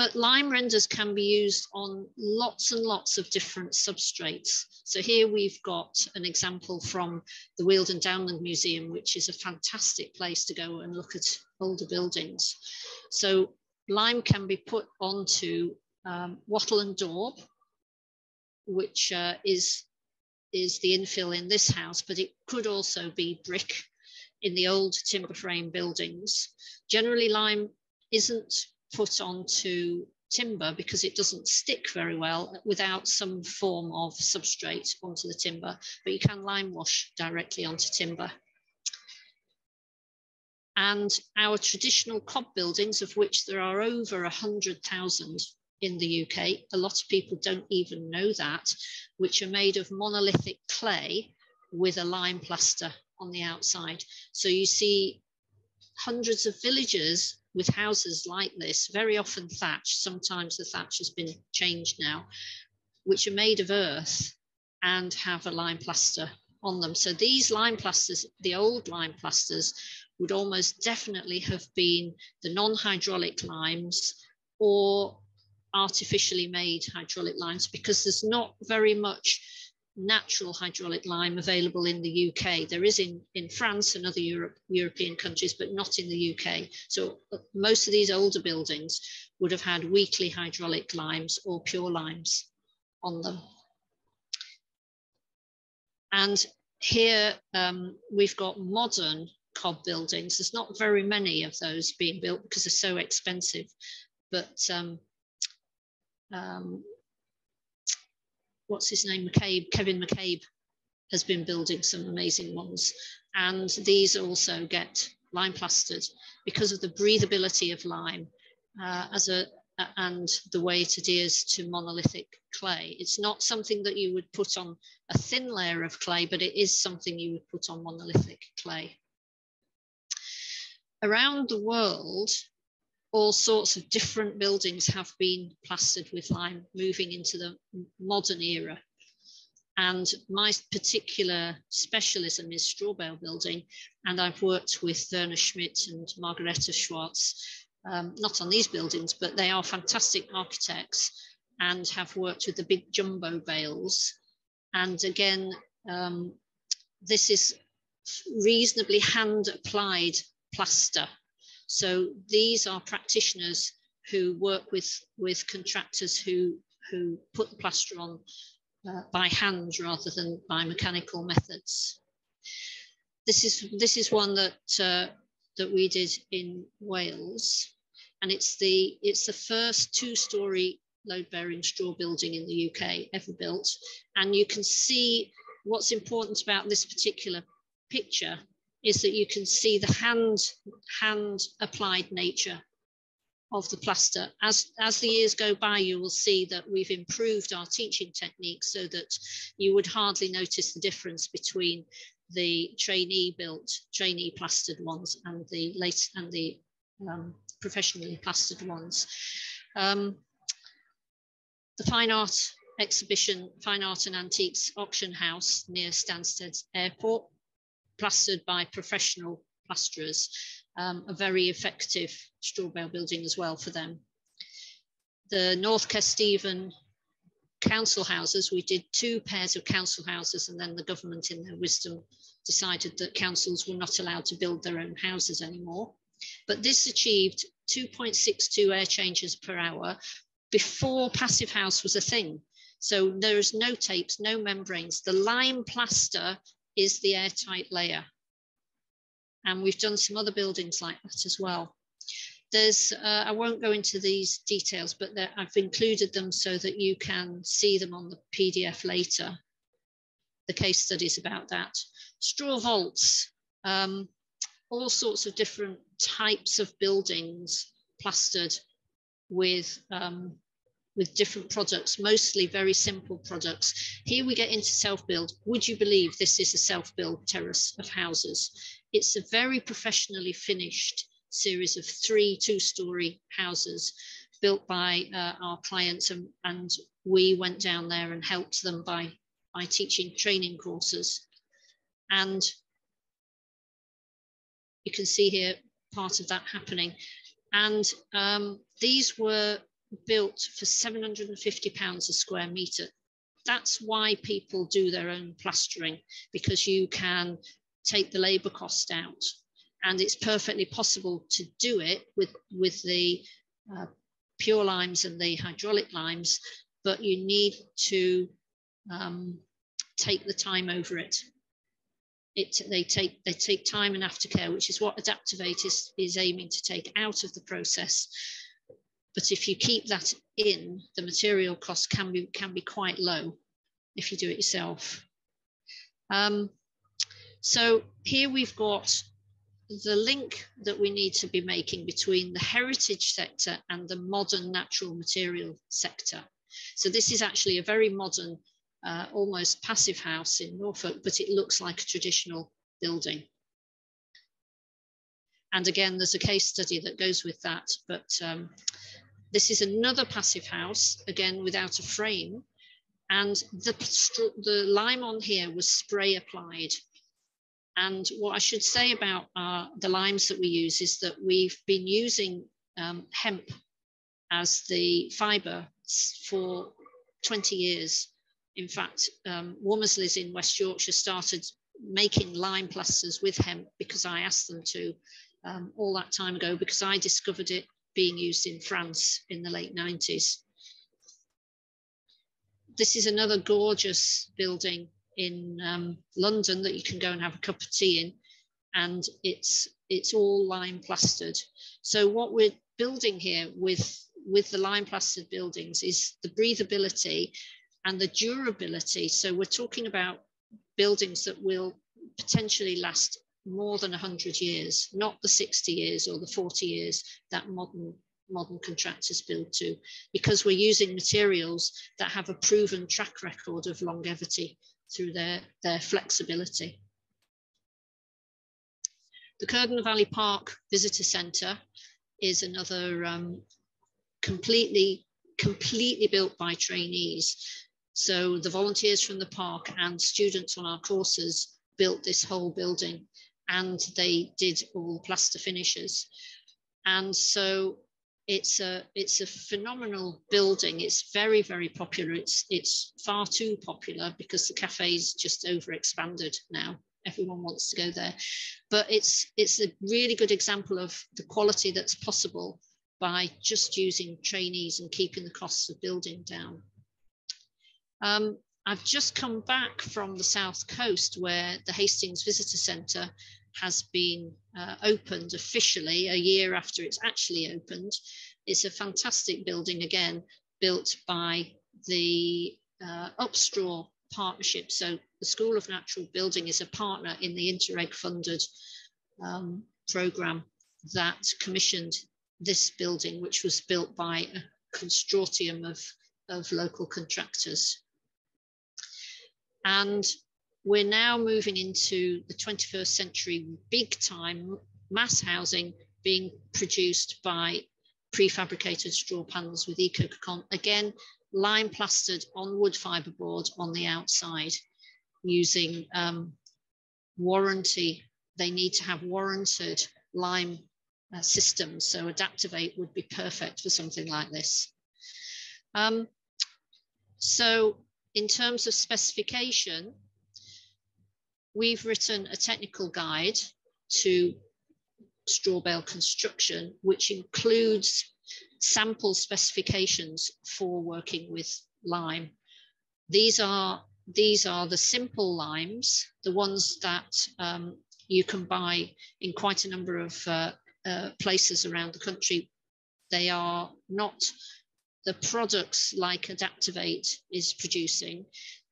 But lime renders can be used on lots and lots of different substrates. So here we've got an example from the Weald and Downland Museum, which is a fantastic place to go and look at older buildings. So lime can be put onto um, wattle and daub, which uh, is, is the infill in this house, but it could also be brick in the old timber frame buildings. Generally, lime isn't put onto timber because it doesn't stick very well without some form of substrate onto the timber, but you can lime wash directly onto timber. And our traditional cob buildings, of which there are over 100,000 in the UK, a lot of people don't even know that, which are made of monolithic clay with a lime plaster on the outside. So you see hundreds of villages with houses like this, very often thatched. Sometimes the thatch has been changed now, which are made of earth and have a lime plaster on them. So these lime plasters, the old lime plasters, would almost definitely have been the non-hydraulic limes or artificially made hydraulic limes because there's not very much natural hydraulic lime available in the UK. There is in, in France and other Europe, European countries, but not in the UK. So uh, most of these older buildings would have had weakly hydraulic limes or pure limes on them. And here um, we've got modern cob buildings. There's not very many of those being built because they're so expensive. But um, um, what's his name, McCabe, Kevin McCabe has been building some amazing ones. And these also get lime plastered because of the breathability of lime uh, as a, and the way it adheres to monolithic clay. It's not something that you would put on a thin layer of clay, but it is something you would put on monolithic clay. Around the world, all sorts of different buildings have been plastered with lime moving into the modern era. And my particular specialism is straw bale building. And I've worked with Werner Schmidt and Margareta Schwartz, um, not on these buildings, but they are fantastic architects and have worked with the big jumbo bales. And again, um, this is reasonably hand applied plaster so these are practitioners who work with, with contractors who, who put the plaster on uh, by hand rather than by mechanical methods. This is, this is one that, uh, that we did in Wales. And it's the, it's the first two-story load-bearing straw building in the UK ever built. And you can see what's important about this particular picture is that you can see the hand, hand applied nature of the plaster. As, as the years go by, you will see that we've improved our teaching techniques so that you would hardly notice the difference between the trainee built, trainee plastered ones and the late and the um, professionally plastered ones. Um, the fine art exhibition, Fine Art and Antiques Auction House near Stansted Airport plastered by professional plasterers, um, a very effective straw bale building as well for them. The North Kesteven council houses, we did two pairs of council houses and then the government in their wisdom decided that councils were not allowed to build their own houses anymore. But this achieved 2.62 air changes per hour before passive house was a thing. So there's no tapes, no membranes. The lime plaster is the airtight layer. And we've done some other buildings like that as well. There's, uh, I won't go into these details, but I've included them so that you can see them on the PDF later, the case studies about that. Straw vaults, um, all sorts of different types of buildings plastered with um, with different products, mostly very simple products. Here we get into self-build. Would you believe this is a self-build terrace of houses? It's a very professionally finished series of three two-story houses built by uh, our clients and, and we went down there and helped them by, by teaching training courses. And you can see here part of that happening. And um, these were built for 750 pounds a square meter. That's why people do their own plastering because you can take the labor cost out. And it's perfectly possible to do it with, with the uh, pure limes and the hydraulic limes, but you need to um, take the time over it. It, they take they take time and aftercare, which is what Adaptavate is, is aiming to take out of the process but if you keep that in, the material cost can be, can be quite low if you do it yourself. Um, so here we've got the link that we need to be making between the heritage sector and the modern natural material sector. So this is actually a very modern, uh, almost passive house in Norfolk, but it looks like a traditional building. And again, there's a case study that goes with that, but um, this is another passive house, again, without a frame. And the, the lime on here was spray applied. And what I should say about uh, the limes that we use is that we've been using um, hemp as the fiber for 20 years. In fact, um, Womersley's in West Yorkshire started making lime plasters with hemp because I asked them to um, all that time ago because I discovered it being used in France in the late 90s. This is another gorgeous building in um, London that you can go and have a cup of tea in, and it's it's all lime plastered. So what we're building here with with the lime plastered buildings is the breathability and the durability. So we're talking about buildings that will potentially last more than 100 years, not the 60 years or the 40 years that modern modern contractors build to, because we're using materials that have a proven track record of longevity through their, their flexibility. The Cuerden Valley Park Visitor Centre is another um, completely, completely built by trainees. So the volunteers from the park and students on our courses built this whole building and they did all plaster finishes. And so it's a it's a phenomenal building. It's very very popular. It's it's far too popular because the cafe's just over expanded now. Everyone wants to go there, but it's it's a really good example of the quality that's possible by just using trainees and keeping the costs of building down. Um, I've just come back from the south coast where the Hastings Visitor Centre has been uh, opened officially a year after it's actually opened. It's a fantastic building, again, built by the uh, Upstraw Partnership. So the School of Natural Building is a partner in the Interreg funded um, program that commissioned this building, which was built by a consortium of, of local contractors. And we're now moving into the 21st century big time mass housing being produced by prefabricated straw panels with EcoCocon. Again, lime plastered on wood fibre board on the outside using um, warranty. They need to have warranted lime uh, systems. So Adaptavate would be perfect for something like this. Um, so in terms of specification, we've written a technical guide to straw bale construction, which includes sample specifications for working with lime. These are these are the simple limes, the ones that um, you can buy in quite a number of uh, uh, places around the country. They are not the products like Adaptavate is producing.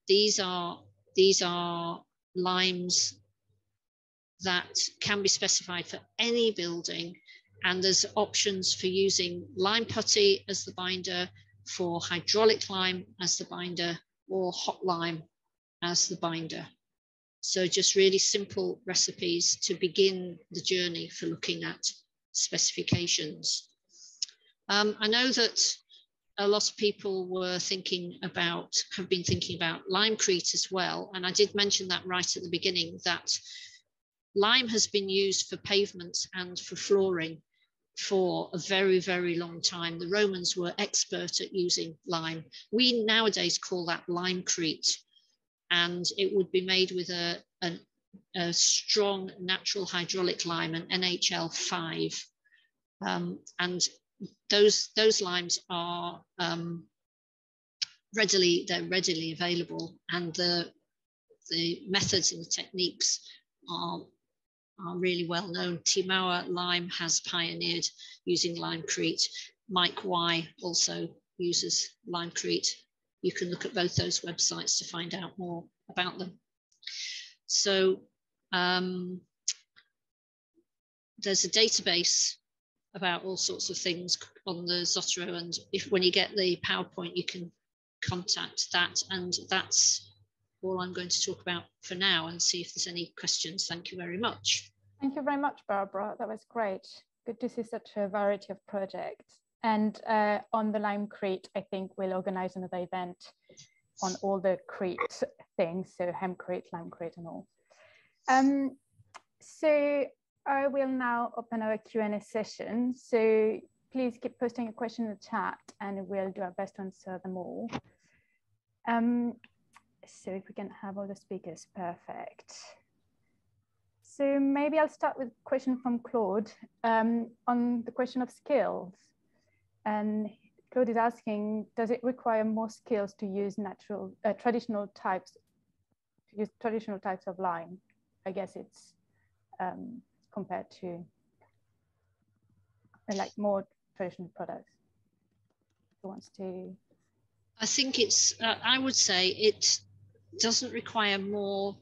These are these are limes that can be specified for any building. And there's options for using lime putty as the binder, for hydraulic lime as the binder, or hot lime as the binder. So just really simple recipes to begin the journey for looking at specifications. Um, I know that a lot of people were thinking about, have been thinking about limecrete as well. And I did mention that right at the beginning that lime has been used for pavements and for flooring for a very, very long time. The Romans were expert at using lime. We nowadays call that limecrete, and it would be made with a, a, a strong natural hydraulic lime, an NHL 5. Um, and those those limes are um, readily they're readily available, and the the methods and the techniques are are really well known. Ty-Mawr Lime has pioneered using limecrete. Mike Wye also uses Limecrete. You can look at both those websites to find out more about them. So um, there's a database about all sorts of things on the Zotero, and if when you get the PowerPoint, you can contact that, and that's all I'm going to talk about for now and see if there's any questions. Thank you very much. Thank you very much, Barbara. That was great. Good to see such a variety of projects. And uh, on the Limecrete, I think we'll organize another event on all the Crete things, so Hemcrete, Limecrete and all. Um, so I will now open our Q&A session. So please keep posting a question in the chat and we'll do our best to answer them all. Um, so if we can have all the speakers, perfect. So maybe I'll start with a question from Claude um, on the question of skills. And Claude is asking, does it require more skills to use natural, uh, traditional types, to use traditional types of lime? I guess it's um, compared to like more traditional products. Who wants to? I think it's, uh, I would say it doesn't require more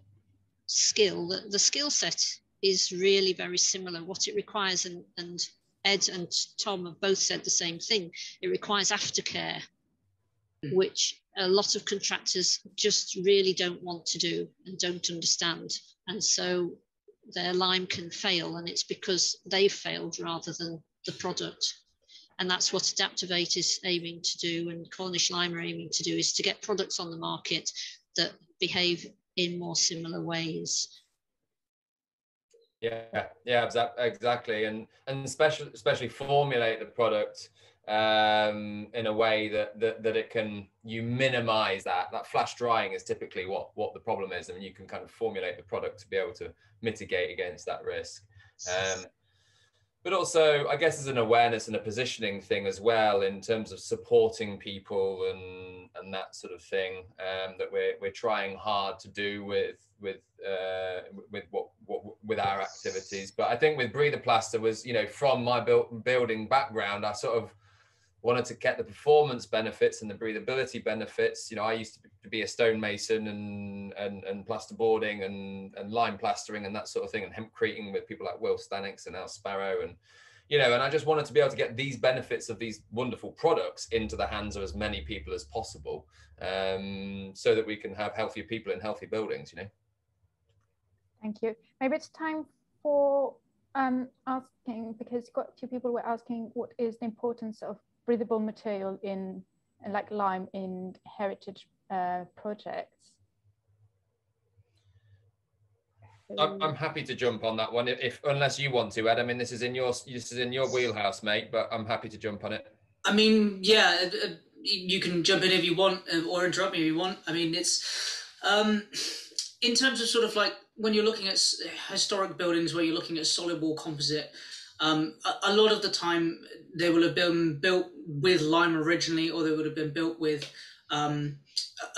skill. The, the skill set is really very similar. What it requires, and, and Edd and Tom have both said the same thing, it requires aftercare, mm. which a lot of contractors just really don't want to do and don't understand. And so their lime can fail, and it's because they've failed rather than the product. And that's what Adaptavate is aiming to do, and Cornish Lime are aiming to do, is to get products on the market that behave in more similar ways. Yeah, yeah, exactly, and and especially especially formulate the product um, in a way that, that that it can you minimize that. That flash drying is typically what what the problem is, and you can kind of formulate the product to be able to mitigate against that risk. Um, but also I guess there's an awareness and a positioning thing as well in terms of supporting people and and that sort of thing um, that we're we're trying hard to do with with uh, with what, what with our activities. But I think with Breathaplasta was you know from my build, building background, I sort of wanted to get the performance benefits and the breathability benefits. You know, I used to be a stonemason and and and plasterboarding and and lime plastering and that sort of thing and hempcreting with people like Will Stanwix and Al Sparrow and you know, and I just wanted to be able to get these benefits of these wonderful products into the hands of as many people as possible, um, so that we can have healthier people in healthy buildings. You know. Thank you. Maybe it's time for um, asking because quite a few people were asking what is the importance of breathable material in like lime in heritage uh, projects? I'm, I'm happy to jump on that one if, if, unless you want to, Edd. I mean, this is in your this is in your wheelhouse, mate. But I'm happy to jump on it. I mean, yeah, uh, uh, you can jump in if you want uh, or interrupt me if you want. I mean, it's um, in terms of sort of like when you're looking at historic buildings where you're looking at solid wall composite. Um, a, a, lot of the time, they will have been built with lime originally, or they would have been built with um,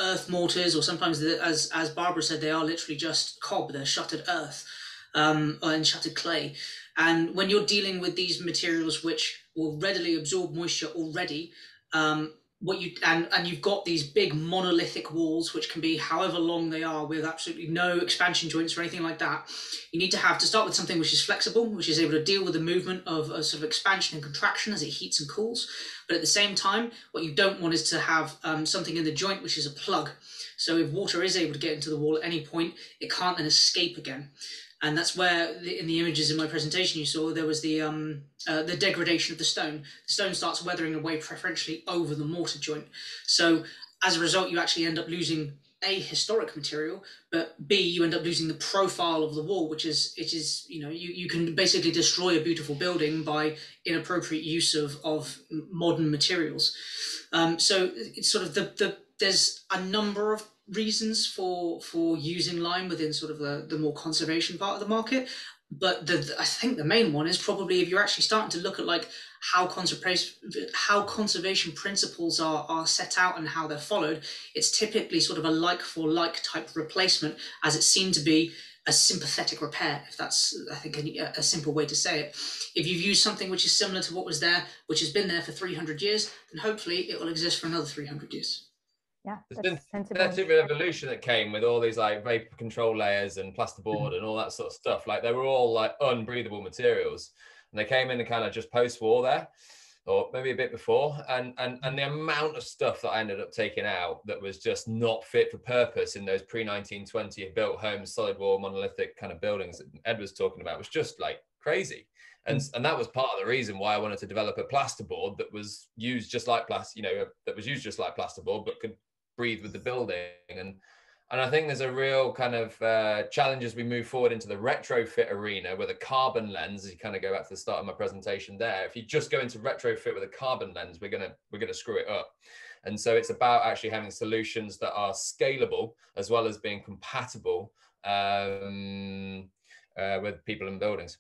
earth mortars, or sometimes, as as Barbara said, they are literally just cob. They're shuttered earth um, and shuttered clay. And when you're dealing with these materials which will readily absorb moisture already, um, what you and and you've got these big monolithic walls which can be however long they are with absolutely no expansion joints or anything like that. You need to have to start with something which is flexible which is able to deal with the movement of a sort of expansion and contraction as it heats and cools. But at the same time what you don't want is to have um, something in the joint which is a plug. So if water is able to get into the wall at any point it can't then escape again and that's where in the images in my presentation you saw there was the um, uh, the degradation of the stone. The stone starts weathering away preferentially over the mortar joint. So as a result, you actually end up losing a historic material, but b you end up losing the profile of the wall, which is it is you know you, you can basically destroy a beautiful building by inappropriate use of of modern materials. Um, so it's sort of the the there's a number of reasons for for using lime within sort of the, the more conservation part of the market but the, I think the main one is probably if you're actually starting to look at like how conservation how conservation principles are are set out and how they're followed, it's typically sort of a like for like type replacement, as it seemed to be a sympathetic repair, if that's, I think, a, a, simple way to say it. If you've used something which is similar to what was there, which has been there for 300 years, then hopefully it will exist for another 300 years. Yeah, there's been synthetic revolution that came with all these like vapor control layers and plasterboard mm-hmm. and all that sort of stuff. Like they were all like unbreathable materials, and they came in the kind of just post-war there or maybe a bit before. And and and the amount of stuff that i ended up taking out that was just not fit for purpose in those pre-1920 built homes solid wall monolithic kind of buildings that Edd was talking about was just like crazy. And mm. and that was part of the reason why i wanted to develop a plasterboard that was used just like plaster you know that was used just like plasterboard but could breathe with the building and and I think there's a real kind of uh, challenge as we move forward into the retrofit arena with a carbon lens. As you kind of go back to the start of my presentation there, if you just go into retrofit with a carbon lens, we're gonna we're gonna screw it up. And so it's about actually having solutions that are scalable as well as being compatible um, uh, with people and buildings.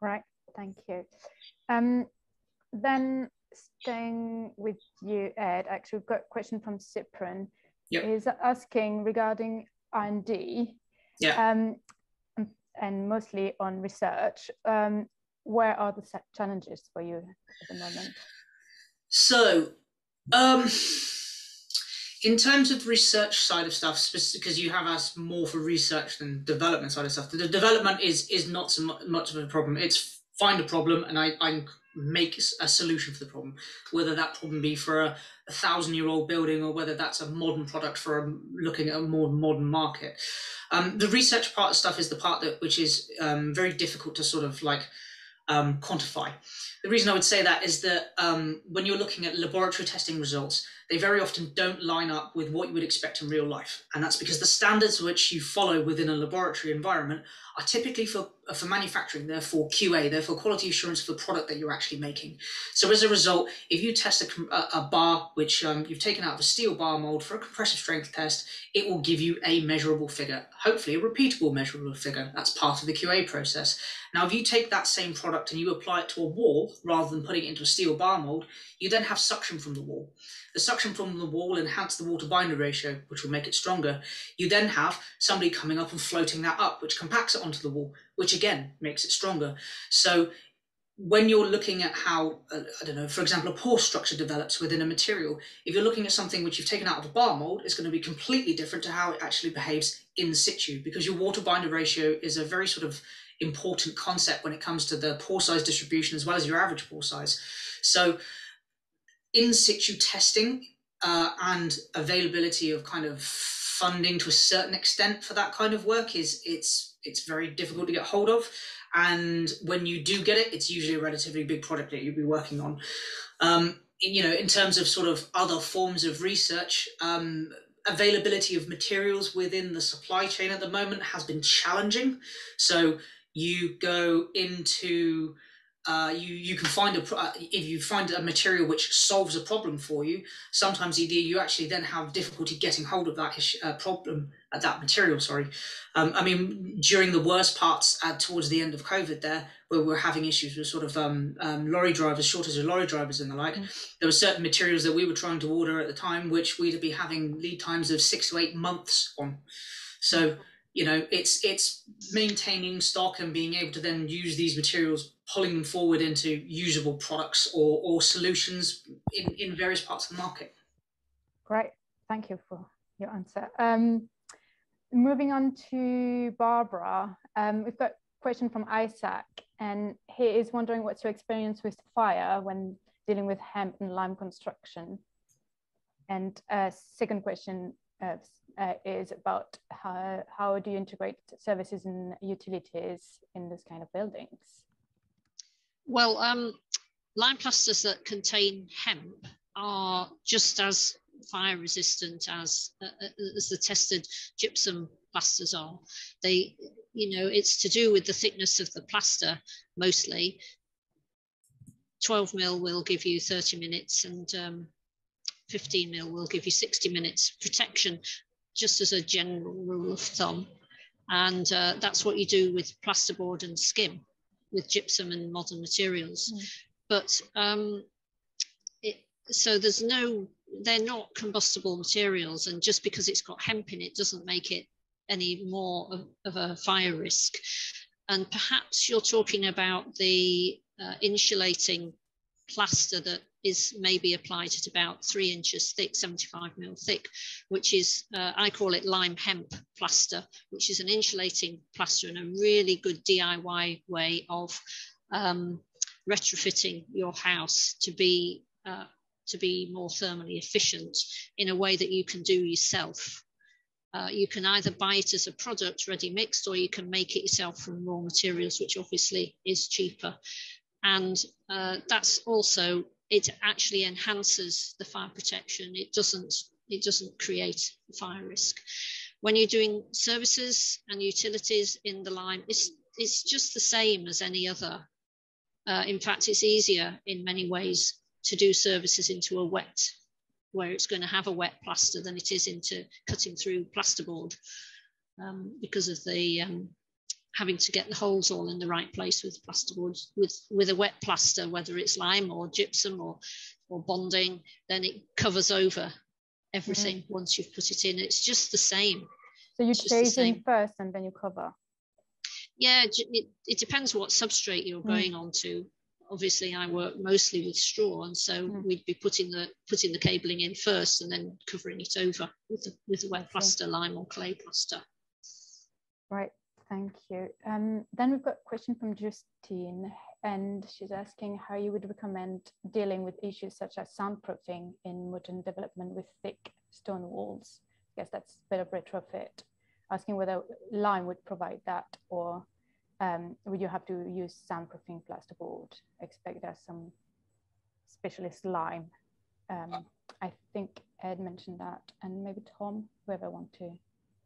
Right, thank you. Um, then staying with you, Edd, actually we've got a question from Cyprian yep. is asking regarding R&D yeah. um, and mostly on research. Um, where are the challenges for you at the moment? So, um, in terms of research side of stuff, because you have us more for research than development side of stuff, the development is is not so much of a problem. It's find a problem and I, I make a solution for the problem, whether that problem be for a, a thousand year old building or whether that's a modern product for a, looking at a more modern market. Um, the research part of stuff is the part that which is um, very difficult to sort of like um, quantify. The reason I would say that is that um, when you're looking at laboratory testing results, they very often don't line up with what you would expect in real life. And that's because the standards which you follow within a laboratory environment are typically for, for manufacturing, therefore QA, therefore quality assurance for the product that you're actually making. So as a result, if you test a, a bar which um, you've taken out of a steel bar mold for a compressive strength test, it will give you a measurable figure, hopefully a repeatable measurable figure. That's part of the QA process. Now, if you take that same product and you apply it to a wall rather than putting it into a steel bar mold, you then have suction from the wall. The suction from the wall enhance the water binder ratio, which will make it stronger. You then have somebody coming up and floating that up, which compacts it onto the wall, which again makes it stronger. So when you're looking at how, uh, I don't know, for example, a pore structure develops within a material, if you're looking at something which you've taken out of a bar mold, it's going to be completely different to how it actually behaves in situ because your water binder ratio is a very sort of important concept when it comes to the pore size distribution as well as your average pore size. So in situ testing uh, and availability of kind of funding to a certain extent for that kind of work is it's it's very difficult to get hold of and when you do get it it's usually a relatively big product that you'll be working on um, you know in terms of sort of other forms of research um, availability of materials within the supply chain at the moment has been challenging so you go into uh, you you can find a uh, if you find a material which solves a problem for you. Sometimes either you actually then have difficulty getting hold of that uh, problem that material. Sorry, um, I mean during the worst parts uh, towards the end of COVID, there where we were having issues with sort of um, um, lorry drivers, shortage of lorry drivers and the like. Mm. There were certain materials that we were trying to order at the time, which we'd be having lead times of six to eight months on. So you know it's it's maintaining stock and being able to then use these materials pulling them forward into usable products or, or solutions in, in various parts of the market great thank you for your answer um, moving on to barbara um, we've got a question from isaac and he is wondering what's your experience with fire when dealing with hemp and lime construction and uh, second question uh, uh, is about how, how do you integrate services and utilities in this kind of buildings? Well, um, lime plasters that contain hemp are just as fire resistant as uh, as the tested gypsum plasters are. They, you know, it's to do with the thickness of the plaster mostly. 12 mil will give you 30 minutes and um, 15 mil will give you 60 minutes protection just as a general rule of thumb. And uh, that's what you do with plasterboard and skim, with gypsum and modern materials. Mm. But um, it, so there's no, they're not combustible materials. And just because it's got hemp in it doesn't make it any more of, of, a fire risk. And perhaps you're talking about the uh, insulating plaster that is maybe applied at about three inches thick, 75 mil thick, which is, uh, I call it lime hemp plaster, which is an insulating plaster and a really good DIY way of um, retrofitting your house to be uh, to be more thermally efficient in a way that you can do yourself. Uh, you can either buy it as a product ready mixed or you can make it yourself from raw materials, which obviously is cheaper. And uh, that's also, it actually enhances the fire protection. It doesn't, it doesn't create fire risk. When you're doing services and utilities in the lime, it's, it's just the same as any other. Uh, in fact, it's easier in many ways to do services into a wet, where it's going to have a wet plaster than it is into cutting through plasterboard um, because of the um, having to get the holes all in the right place with plasterboard. With, with a wet plaster, whether it's lime or gypsum or, or bonding, then it covers over everything mm. once you've put it in. It's just the same. So you chase in first and then you cover? Yeah, it, it depends what substrate you're mm. going on to obviously I work mostly with straw, and so mm. we'd be putting the putting the cabling in first, and then covering it over with the, with the wet plaster, lime or clay plaster. Right, thank you. Um, then we've got a question from Justine, and she's asking how you would recommend dealing with issues such as soundproofing in modern development with thick stone walls. I guess that's a bit of retrofit. Asking whether lime would provide that or um, would you have to use soundproofing plasterboard? I expect there's some specialist lime. Um, I think Edd mentioned that, and maybe Tom, whoever want to.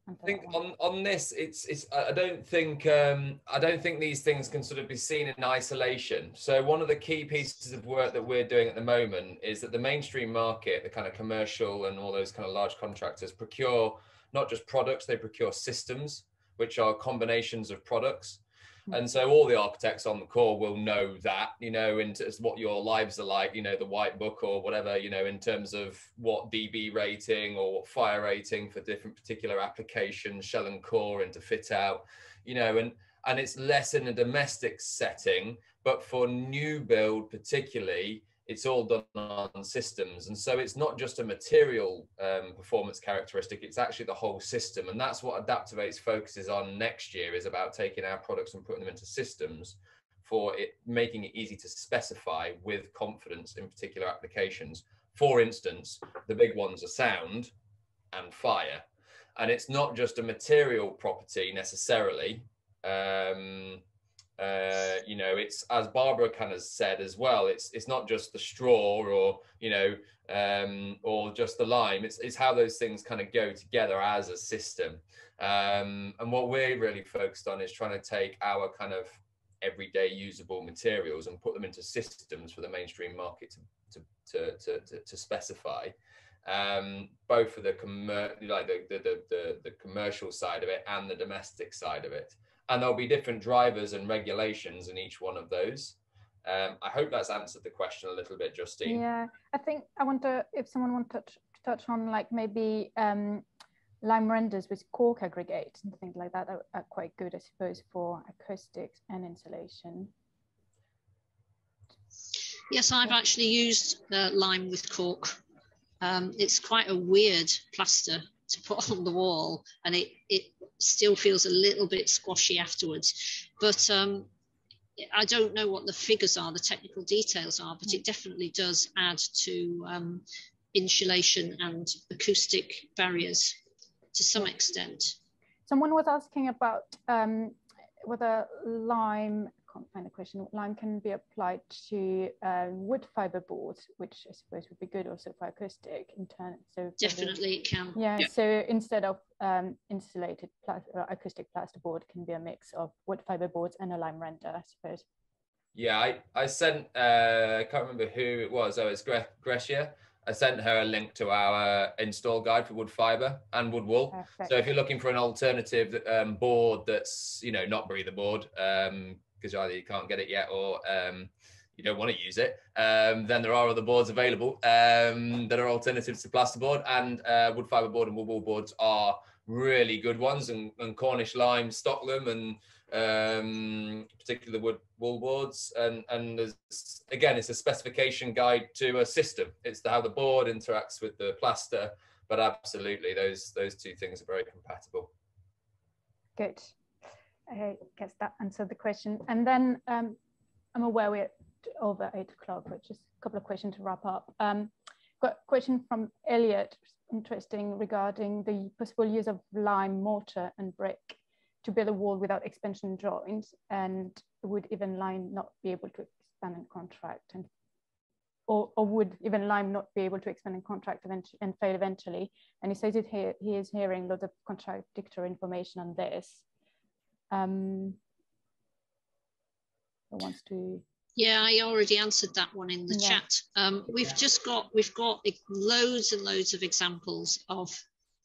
I think on, on this, it's it's. I don't think um, I don't think these things can sort of be seen in isolation. So one of the key pieces of work that we're doing at the moment is that the mainstream market, the kind of commercial and all those kind of large contractors, procure not just products; they procure systems, which are combinations of products. Hmm. And so all the architects on the call will know that, you know, into what your lives are like, you know, the white book or whatever, you know, in terms of what DB rating or fire rating for different particular applications, shell and core into fit out, you know, and and it's less in a domestic setting, but for new build particularly, it's all done on systems. And so it's not just a material um, performance characteristic it's actually the whole system. And that's what Adaptavate's focuses on next year is about taking our products and putting them into systems for it making it easy to specify with confidence in particular applications. For instance the big ones are sound and fire. And it's not just a material property necessarily um, uh, you know, it's as Barbara kind of said as well. It's it's not just the straw or you know, um, or just the lime. It's it's how those things kind of go together as a system. Um, and what we're really focused on is trying to take our kind of everyday usable materials and put them into systems for the mainstream market to to to to, to specify. Um, both for the commer- like the, the the the commercial side of it and the domestic side of it and there'll be different drivers and regulations in each one of those. Um, I hope that's answered the question a little bit, Justine. Yeah, I think I wonder if someone wants to touch, touch on like maybe um, lime renders with cork aggregates and things like that are, are, quite good, I suppose, for acoustics and insulation. Yes, I've actually used uh, lime with cork. Um, it's quite a weird plaster to put on the wall, and it it still feels a little bit squashy afterwards. But um, I don't know what the figures are, the technical details are, but it definitely does add to um, insulation and acoustic barriers to some extent. Someone was asking about um, whether lime can't find the question. Lime can be applied to um, wood fiber boards, which I suppose would be good also for acoustic in turn. So definitely it can. Yeah, yeah. So instead of um, insulated plas uh, acoustic plasterboard, can be a mix of wood fiber boards and a lime render, I suppose. Yeah, I I sent uh, I can't remember who it was. Oh, it's Gre Grecia. I sent her a link to our install guide for wood fiber and wood wool. Perfect. So if you're looking for an alternative um, board that's you know not Breathaboard, um, because either you can't get it yet or um, you don't want to use it, um, then there are other boards available um, that are alternatives to plasterboard. And uh, wood fiber board and wood wool boards are really good ones, and, and Cornish lime stock them, and um, particularly the wood wool boards. And and there's, again, it's a specification guide to a system. It's how the board interacts with the plaster. But absolutely, those those two things are very compatible. Good. I guess that answered the question. And then um, I'm aware we're over eight o'clock, but just a couple of questions to wrap up. Um, got a question from Elliot, interesting regarding the possible use of lime mortar and brick to build a wall without expansion joints and would even lime not be able to expand and contract and or, or would even lime not be able to expand and contract eventually and fail eventually and he says it here he is hearing lots of contradictory information on this um wants to yeah, I already answered that one in the yeah. chat. Um, we've just got we've got loads and loads of examples of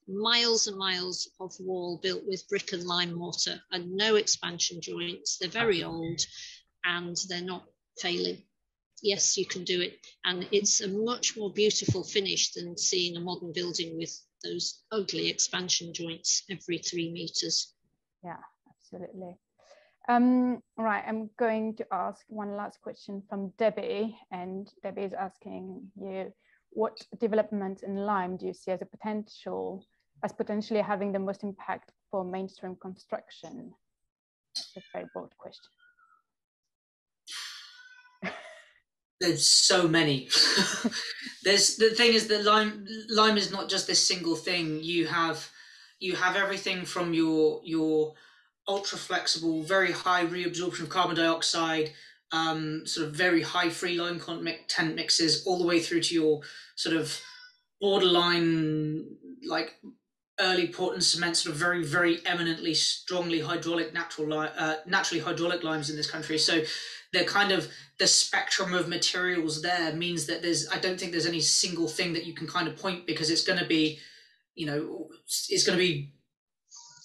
miles and miles of wall built with brick and lime mortar and no expansion joints. They're very old and they're not failing. Yes, you can do it. And it's a much more beautiful finish than seeing a modern building with those ugly expansion joints every three meters. Yeah, absolutely. Um, right, I'm going to ask one last question from Debbie, and Debbie is asking you, what development in Lime do you see as a potential, as potentially having the most impact for mainstream construction? That's a very broad question. There's so many. There's the thing is that lime lime is not just this single thing. You have you have everything from your your ultra flexible, very high reabsorption of carbon dioxide, um, sort of very high free lime content mixes, all the way through to your sort of borderline like early Portland cement, sort of very very eminently strongly hydraulic natural uh, naturally hydraulic limes in this country. So the kind of the spectrum of materials there means that there's I don't think there's any single thing that you can kind of point because it's going to be you know it's going to be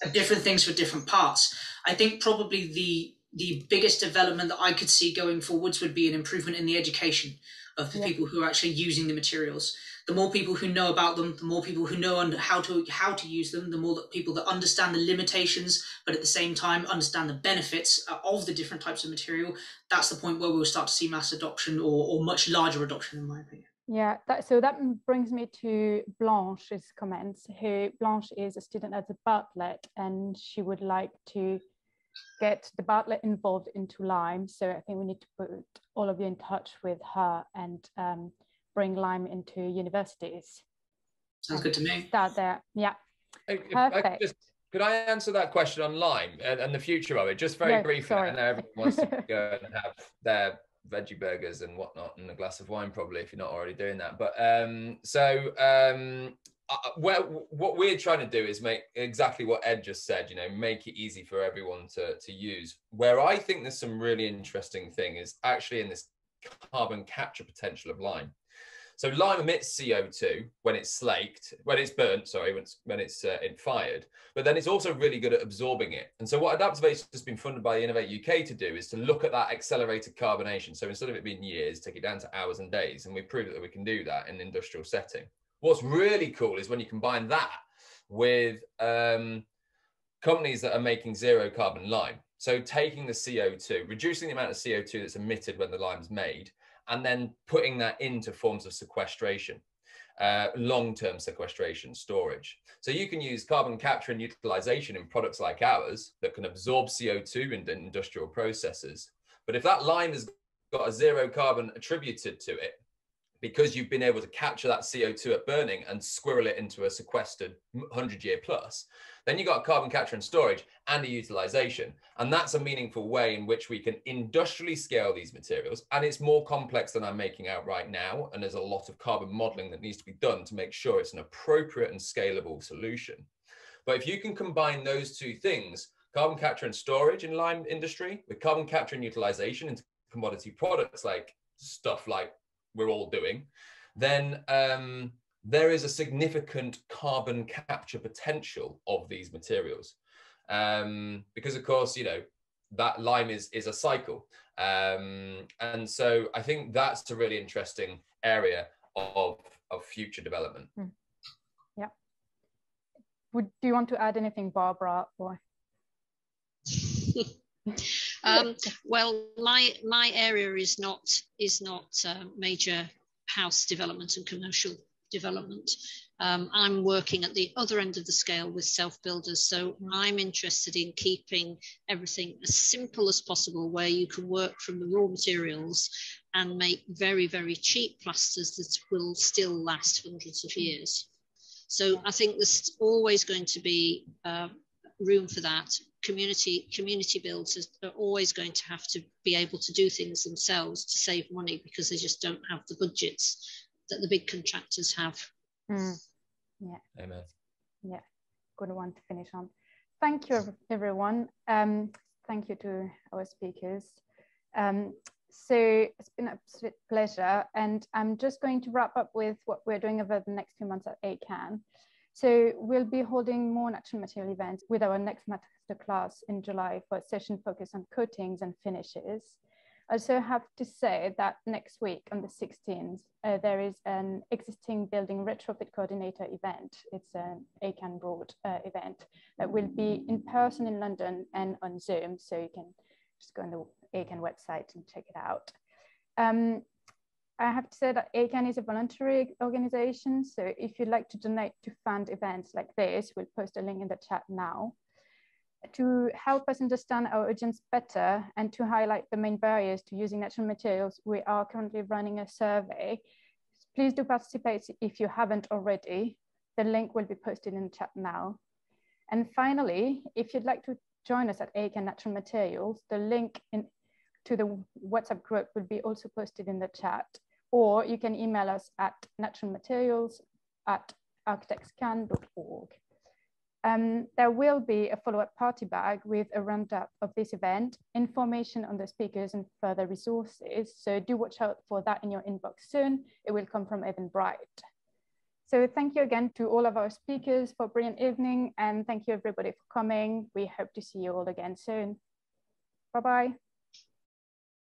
different things for different parts. I think probably the the biggest development that I could see going forwards would be an improvement in the education of the yeah. people who are actually using the materials. The more people who know about them, the more people who know how to how to use them, the more that people that understand the limitations, but at the same time understand the benefits uh, of the different types of material. That's the point where we'll start to see mass adoption or, or much larger adoption, in my opinion. Yeah, that, so that brings me to Blanche's comments. Who Blanche is a student at the Bartlett, and she would like to get the Bartlett involved into Lime. So I think we need to put all of you in touch with her and um, bring Lime into universities. Sounds good to me. Start there. Yeah. Perfect. Just, could I answer that question on Lime and, and the future of it, just very yes, briefly? Sorry. I know everyone wants to go and have their veggie burgers and whatnot and a glass of wine probably if you're not already doing that but um so um well, what we're trying to do is make exactly what Edd just said, you know, make it easy for everyone to, to use. Where I think there's some really interesting thing is actually in this carbon capture potential of lime. So lime emits CO2 when it's slaked, when it's burnt, sorry, when it's, when it's uh, fired, but then it's also really good at absorbing it. And so what Adaptavate has been funded by Innovate UK to do is to look at that accelerated carbonation. So instead of it being years, take it down to hours and days. And we've proved that we can do that in an industrial setting. What's really cool is when you combine that with um, companies that are making zero carbon lime. So taking the CO2, reducing the amount of CO2 that's emitted when the lime's made, and then putting that into forms of sequestration. Uh, long-term sequestration storage. So you can use carbon capture and utilization in products like ours that can absorb CO2 in industrial processes. But if that lime has got a zero carbon attributed to it, because you've been able to capture that CO2 at burning and squirrel it into a sequestered 100 year plus, then you've got carbon capture and storage and a utilization. And that's a meaningful way in which we can industrially scale these materials. And it's more complex than I'm making out right now. And there's a lot of carbon modeling that needs to be done to make sure it's an appropriate and scalable solution. But if you can combine those two things, carbon capture and storage in lime industry with carbon capture and utilization into commodity products like stuff like we're all doing, then um, there is a significant carbon capture potential of these materials. Um, because of course, you know, that lime is, is a cycle. Um, and so I think that's a really interesting area of, of future development. Mm. Yeah. would do you want to add anything, Barbara? Or um, well, my my area is not is not uh, major house development and commercial development. Um, I'm working at the other end of the scale with self builders, so I'm interested in keeping everything as simple as possible, where you can work from the raw materials and make very very cheap plasters that will still last hundreds of years. So I think there's always going to be uh, room for that community community builds are always going to have to be able to do things themselves to save money because they just don't have the budgets that the big contractors have. Mm. Yeah. Amen. Yeah, good one to finish on. Thank you, everyone. Um, thank you to our speakers. Um, so it's been an absolute pleasure, and I'm just going to wrap up with what we're doing over the next few months at ACAN. So we'll be holding more natural material events with our next masterclass in July for a session focused on coatings and finishes. I also have to say that next week on the 16th, uh, there is an existing building retrofit coordinator event. It's an ACAN Broad uh, event that will be in person in London and on Zoom. So you can just go on the ACAN website and check it out. Um, I have to say that ACAN is a voluntary organization. So if you'd like to donate to fund events like this, we'll post a link in the chat now. To help us understand our audience better and to highlight the main barriers to using natural materials, we are currently running a survey. Please do participate if you haven't already. The link will be posted in the chat now. And finally, if you'd like to join us at ACAN Natural Materials, the link in, to the WhatsApp group will be also posted in the chat or you can email us at naturalmaterials at architectscan.org. Um, there will be a follow-up party bag with a roundup of this event, information on the speakers and further resources. So do watch out for that in your inbox soon. It will come from Eventbrite. So thank you again to all of our speakers for a brilliant evening and thank you everybody for coming. We hope to see you all again soon. Bye-bye.